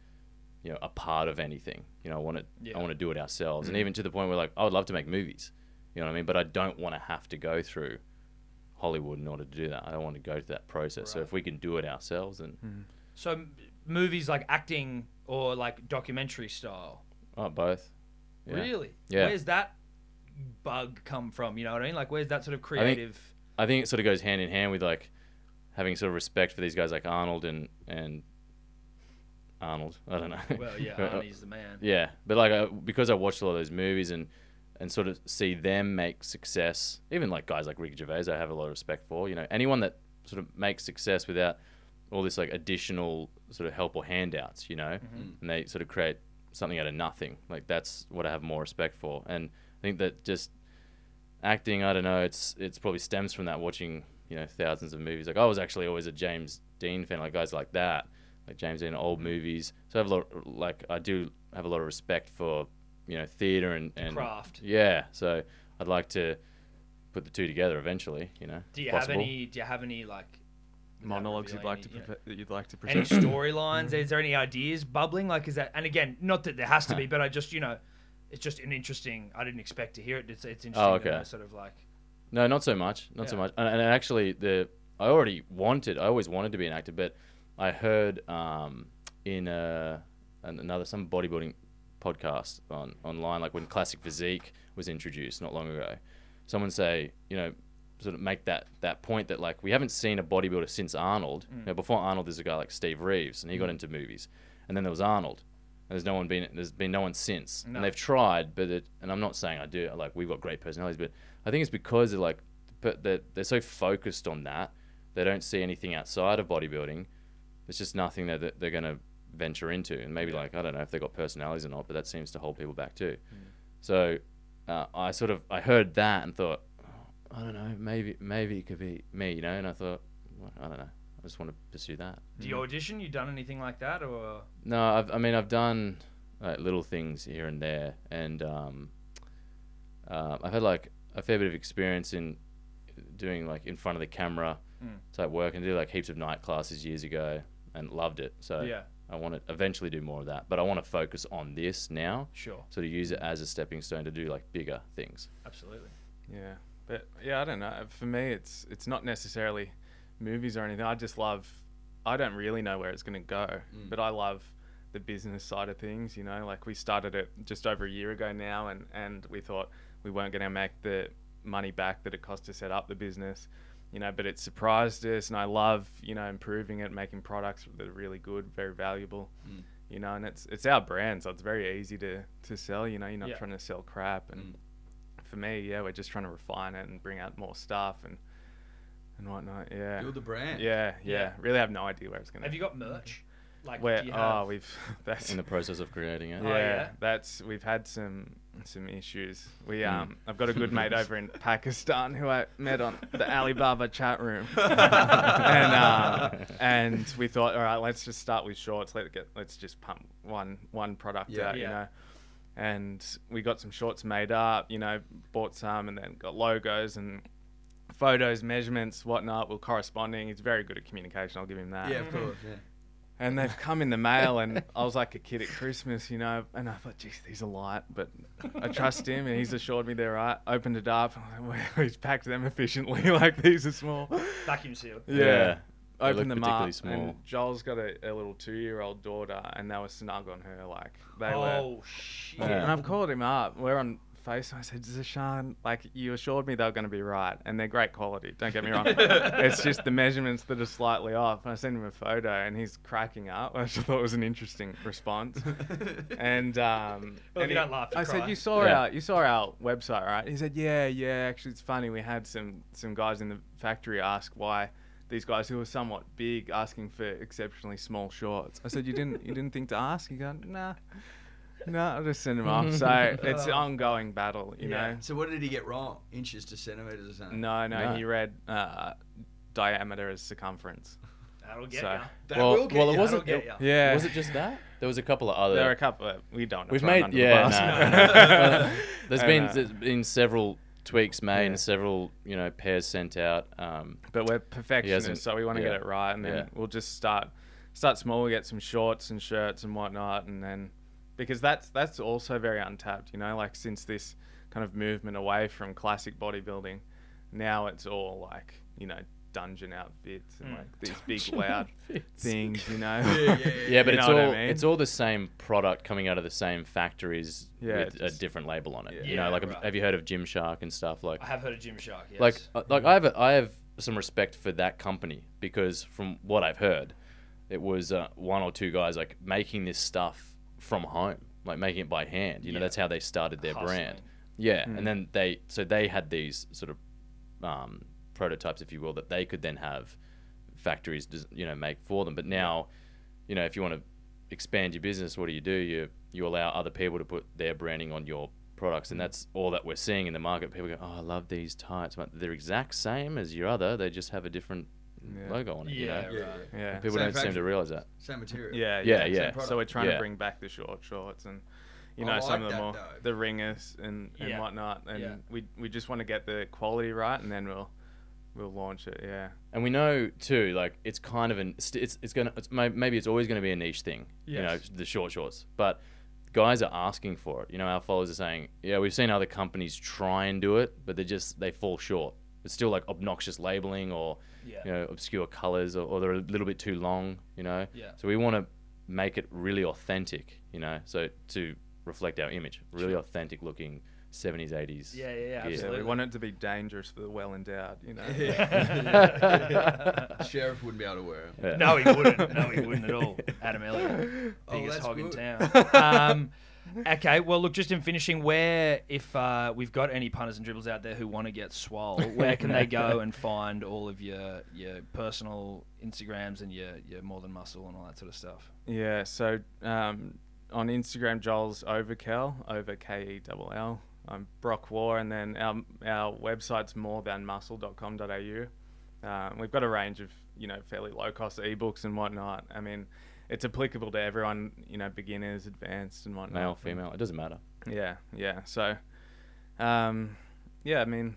you know, a part of anything. You know, I want to Yeah. I want to do it ourselves. And mm. even to the point where like I would love to make movies. You know what I mean? But I don't want to have to go through Hollywood in order to do that. I don't want to go through that process. So if we can do it ourselves, then hmm. So m- movies like acting or like documentary style. oh, both. Yeah. Really? Yeah. Where's that bug come from? You know what I mean? Like where's that sort of creative? I think it sort of goes hand in hand with like having sort of respect for these guys like Arnold and and Arnold. [LAUGHS] I don't know. well, yeah, [LAUGHS] Arnie's the man. Yeah, but like I, because I watched a lot of those movies and and sort of see them make success, even like guys like Ricky Gervais, I have a lot of respect for. You know, anyone that sort of makes success without all this like additional sort of help or handouts, you know, mm-hmm. and they sort of create something out of nothing. Like that's what I have more respect for, and I think that just acting, I don't know, it's it's probably stems from that watching you know thousands of movies. Like I was actually always a James Dean fan, like guys like that, like James Dean old movies. So I have a lot, like I do have a lot of respect for you know theater and, and Craft. Yeah, so I'd like to put the two together eventually. You know, Do you if have any? Do you have any like Monologues you'd like to any, you know, prepa- that you'd like to present? any present. storylines? Is there any ideas bubbling? Like, is that? And again, not that there has to be, [LAUGHS] but I just you know, it's just an interesting. I didn't expect to hear it. It's, it's interesting. Oh, to know okay. sort of like No, not so much. Not so much. And, and actually, the I already wanted. I always wanted to be an actor, but I heard um, in a, another some bodybuilding podcast on online, like when Classic Physique was introduced not long ago. Someone say, you know, sort of make that that point that like we haven't seen a bodybuilder since Arnold. Mm. You know, before Arnold, there's a guy like Steve Reeves, and he got into movies, and then there was Arnold. And there's no one been there's been no one since, No. and they've tried, but it, and I'm not saying I do like we've got great personalities, but I think it's because they're like, but they're, they're so focused on that, they don't see anything outside of bodybuilding. It's just nothing that that they're going to venture into, and maybe like I don't know if they got personalities or not, but that seems to hold people back too. So uh, I sort of I heard that and thought, oh, I don't know, maybe maybe it could be me, you know, and I thought, well, I don't know, I just want to pursue that. do you audition? You done anything like that or? No, I've, I mean I've done like, little things here and there, and um, uh, I've had like a fair bit of experience in doing like in front of the camera Mm. type work, and did like heaps of night classes years ago, and loved it. So Yeah, I want to eventually do more of that, but I want to focus on this now, sure, sort of use it as a stepping stone to do like bigger things. absolutely. Yeah, but yeah, I don't know. For me, it's it's not necessarily movies or anything. I just love. I don't really know where it's going to go, Mm. but I love the business side of things. You know, like we started it just over a year ago now, and and we thought we weren't going to make the money back that it cost to set up the business. You know, but it surprised us, and I love you know improving it, making products that are really good, very valuable. Mm. You know, and it's it's our brand, so it's very easy to to sell. You know, you're not Yeah. trying to sell crap, and Mm. for me, yeah, we're just trying to refine it and bring out more stuff and and whatnot. Yeah, Build the brand. yeah, yeah, Yeah. Really have no idea where it's gonna. Have you got merch? Like, Where? do you Oh, we've [LAUGHS] that's In the process of creating it. yeah, Oh, yeah? that's we've had some some issues. We Mm. um, I've got a good mate [LAUGHS] over in Pakistan who I met on the [LAUGHS] Alibaba chat room, [LAUGHS] and uh, and we thought, all right, let's just start with shorts. Let it get, let's just pump one one product Yeah. out, you know. And we got some shorts made up, you know, bought some, and then got logos and photos, measurements, whatnot. We're corresponding. He's very good at communication. I'll give him that Yeah, of course. Yeah. And they've come in the mail and I was like a kid at Christmas, you know, and I thought, geez, these are light, but I trust him and he's assured me they're right. Opened it up, I'm like, well, [LAUGHS] he's packed them efficiently, [LAUGHS] like these are small. vacuum sealed? Yeah. They Opened them up, small. and Joel's got a, a little two-year-old daughter, and they were snug on her, like they were. Oh shit! Yeah. And I've called him up. We're on FaceTime. I said, Zashan, like you assured me they were going to be right, and they're great quality. Don't get me wrong. [LAUGHS] it's just the measurements that are slightly off. And I sent him a photo, and he's cracking up, [LAUGHS] which I thought was an interesting response. [LAUGHS] and um, Well, and if you don't laugh, you I said, you saw Yeah. our you saw our website, right? He said, yeah, yeah. Actually, it's funny. We had some some guys in the factory ask why. These guys who were somewhat big asking for exceptionally small shorts. I said, "You didn't, you didn't think to ask?" He go, "Nah, no, I'll just send them off." So it's an ongoing battle, you Yeah. know. So what did he get wrong? Inches to centimeters or something? No, no, No. he read uh, diameter as circumference. That'll get So- ya. That well, will get well, it wasn't. That'll get it- Yeah. Was it just that? There was a couple of other. There are a couple. Of, we don't. We've made under the yeah. bus. No. Well, [LAUGHS] [LAUGHS] there's been uh, there's been several tweaks made Yeah. and several you know pairs sent out. Um, but we're perfectionists, so we want to yeah. get it right, and then Yeah. we'll just start start small. We get some shorts and shirts and whatnot, and then because that's that's also very untapped. You know, like since this kind of movement away from classic bodybuilding, now it's all like you know dungeon outfits and Mm. like these [LAUGHS] big loud things. You know. Yeah, yeah, yeah. yeah, but You it's know what I all mean? it's all the same product coming out of the same factories Yeah, with just- a different label on it. Yeah. You know, like right. have you heard of Gymshark and stuff like? I have heard of Gymshark. Yes. like uh, like I have a, I have some respect for that company because from what I've heard, it was uh, one or two guys like making this stuff from home, like making it by hand. You know, Yeah. that's how they started their brand. Yeah, Mm. and then they so they had these sort of um, prototypes, if you will, that they could then have factories, des- you know, make for them. But now, you know, if you want to expand your business, what do you do? You you allow other people to put their branding on your products, and that's all that we're seeing in the market. People go, "Oh, I love these tights," but they're exact same as your other. They just have a different Yeah. Logo on it. yeah, You know? Yeah, right. yeah. Yeah. People Same don't seem to realize that. Same material. Yeah, Yeah, yeah, yeah. So we're trying Yeah. to bring back the short shorts and you Oh, know I some of the more though. the ringers and, and Yeah. whatnot, and Yeah. we we just want to get the quality right, and then we'll we'll launch it. Yeah, And we know too, like it's kind of an it's it's, it's gonna it's, maybe it's always going to be a niche thing. You know, the short shorts, but guys are asking for it. You know, our followers are saying, yeah, we've seen other companies try and do it, but they just they fall short. It's still like obnoxious labeling or Yeah. you know obscure colors or, or they're a little bit too long. You know. Yeah. So we want to make it really authentic. You know, so to reflect our image, really authentic looking 70s, 80s. Yeah, yeah, yeah, gear. Yeah, absolutely. we want it to be dangerous for the well endowed, you know. [LAUGHS] [LAUGHS] Sheriff wouldn't be able to wear it. Yeah. No, he wouldn't. No, he [LAUGHS] wouldn't at all. Adam Elliott, Oh, biggest that's hog in town. Um, okay, well, look, just in finishing, where if uh, we've got any punters and dribbles out there who want to get swole, where can they go [LAUGHS] and find all of your your personal Instagrams and your your more than muscle and all that sort of stuff? Yeah, so um, on Instagram, Joel's Overkel, over K E double L. I'm Brock War, and then our, our website's morethanmuscle.com.au. Um, we've got a range of you know fairly low cost ebooks and whatnot. I mean, it's applicable to everyone, you know, beginners, advanced, and whatnot. Male, female, it doesn't matter. Yeah, yeah. So, um, yeah, I mean,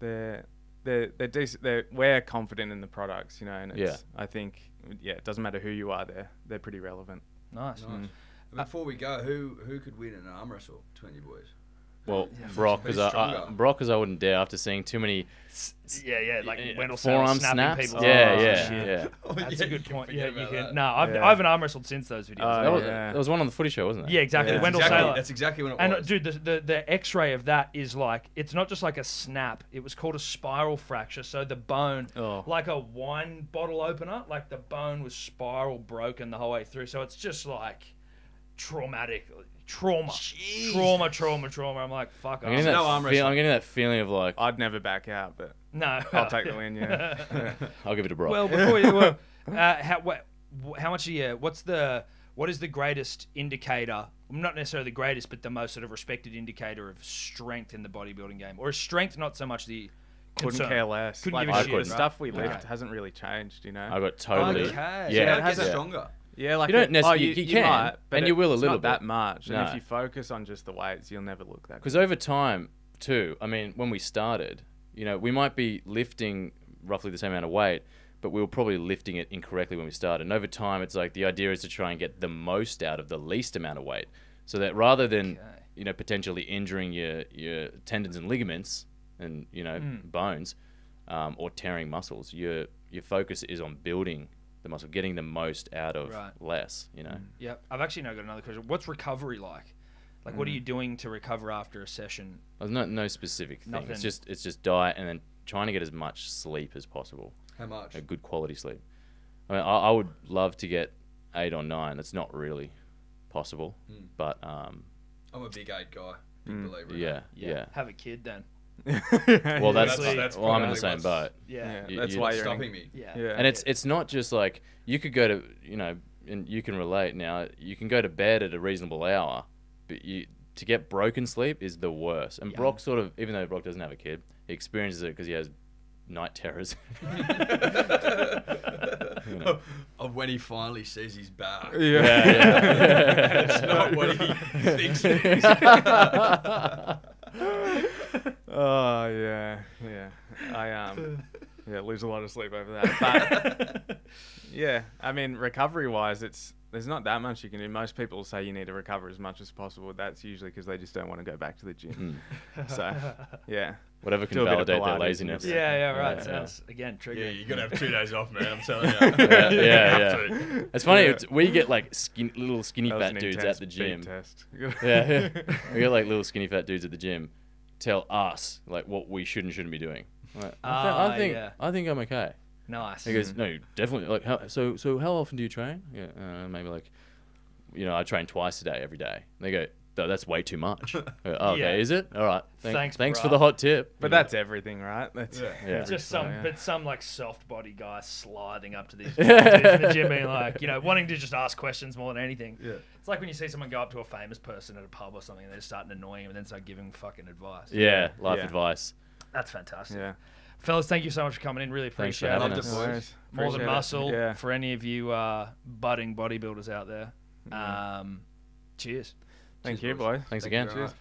they're they're they're decent. They're, we're confident in the products, you know, and it's, Yeah. I think yeah, it doesn't matter who you are. They're they're pretty relevant. Nice. Nice. Before we go, who who could win an arm wrestle between you boys? Well, Yeah. Brock, because I, I. Brock, because I wouldn't dare after seeing too many Yeah, yeah, like uh, Wendell forearm snapping snaps. people's yeah, arms and yeah, shit. yeah. [LAUGHS] Oh, That's yeah, a good can point. Yeah, you can. that. No, I've, Yeah. I haven't arm wrestled since those videos. Oh, That was, yeah. that was one on the footy show, wasn't it? yeah, exactly. Yeah. Wendell exactly, Sailor. That's exactly what it And was. And dude, the, the the X-ray of that is like it's not just like a snap. It was called a spiral fracture. So the bone, Oh. like a wine bottle opener, like the bone was spiral broken the whole way through. So it's just like traumatic, trauma, trauma, trauma, trauma. I'm like, fuck. I'm I'm getting, that no arm feel. I'm getting that feeling of like, I'd never back out, but no, I'll take the win. Yeah. [LAUGHS] I'll give it to Brock. Well, before we, well, uh, how what, how much? Yeah, what's the what is the greatest indicator? Not necessarily the greatest, but the most sort of respected indicator of strength in the bodybuilding game, or is strength not so much the Couldn't concern? care less. Couldn't like, give a I shit, couldn't. the right? stuff we lift Okay. hasn't really changed, you know. I got totally. Okay. yeah, Yeah, it gets yeah. stronger. Yeah, like You don't necessarily- oh, you- you can, might, but and it- you will a little not that bit. much. And if you focus on just the weights, you'll never look that. Because over time, too, I mean, when we started, you know, we might be lifting roughly the same amount of weight, but we were probably lifting it incorrectly when we started. And over time, it's like the idea is to try and get the most out of the least amount of weight, so that rather than Okay. you know potentially injuring your your tendons and ligaments and you know Hmm. bones, um, or tearing muscles, your your focus is on building the muscle, getting the most out of Right. less. You know. Yeah, I've actually now got another question. What's recovery like? Like, what are you doing to recover after a session? There's no no specific thing. Nothing. It's just it's just diet and then trying to get as much sleep as possible. How much? a good quality sleep. I mean, I, I would love to get eight or nine. It's not really possible, Mm. but um, I'm a big eight guy. Big Mm. believer. in yeah, yeah. Have a kid then. [LAUGHS] Well, that's, That's- that's well, I'm in the same boat, Yeah. Yeah, You- that's you- why you're in- stopping me? Yeah. Yeah. and it's it's not just like you could go to you know, and you can relate now. You can go to bed at a reasonable hour, but you to get broken sleep is the worst. And Yeah. Brock sort of, even though Brock doesn't have a kid, he experiences it because he has night terrors. You [LAUGHS] know. [LAUGHS] Of when he finally sees his back. Yeah. yeah, yeah. It's not what he thinks it is. Oh yeah, yeah. I um, [LAUGHS] yeah, lose a lot of sleep over that. But [LAUGHS] yeah, I mean, recovery wise, it's there's not that much you can do. Most people say you need to recover as much as possible. That's usually because they just don't want to go back to the gym. [LAUGHS] So yeah, Whatever can Do a bit of validate their laziness. Yeah, yeah, right. Yeah, Sounds again trigger. yeah, triggering. you gotta have two days off, man. I'm telling you. yeah, yeah, yeah. It's funny. Yeah. It's, we get like skin, little skinny fat dudes at the beat gym. Test. Yeah, we get like little skinny fat dudes at the gym tell us like what we should and shouldn't be doing. I'm like, I, thi- Ah, I think yeah. I think I'm okay. Nice. He goes, no, definitely. Like, how, so so how often do you train? Yeah, uh, maybe like, you know, I train twice a day every day. And they go, "No, that's way too much. Oh, [LAUGHS] okay, Yeah. is it? All right. Thank- Thanks, thanks for bruh. the hot tip. But You that's everything, right? That's Yeah. Yeah. just some, yeah. but some like soft body guy sliding up to these [LAUGHS] dudes in the gym, being like, you know, wanting to just ask questions more than anything. Yeah. It's like when you see someone go up to a famous person at a pub or something, and they're starting annoying him, and then start giving fucking advice. yeah, life Yeah. advice. That's fantastic. yeah. Fellas, thank you so much for coming in. Really Thanks for appreciate having it. Loved it, us. boys. worries. More than Appreciate it. muscle Yeah. for any of you uh, budding bodybuilders out there. Um, cheers. Thank Cheers, you, boys. boys. Thanks Thank you again. very much.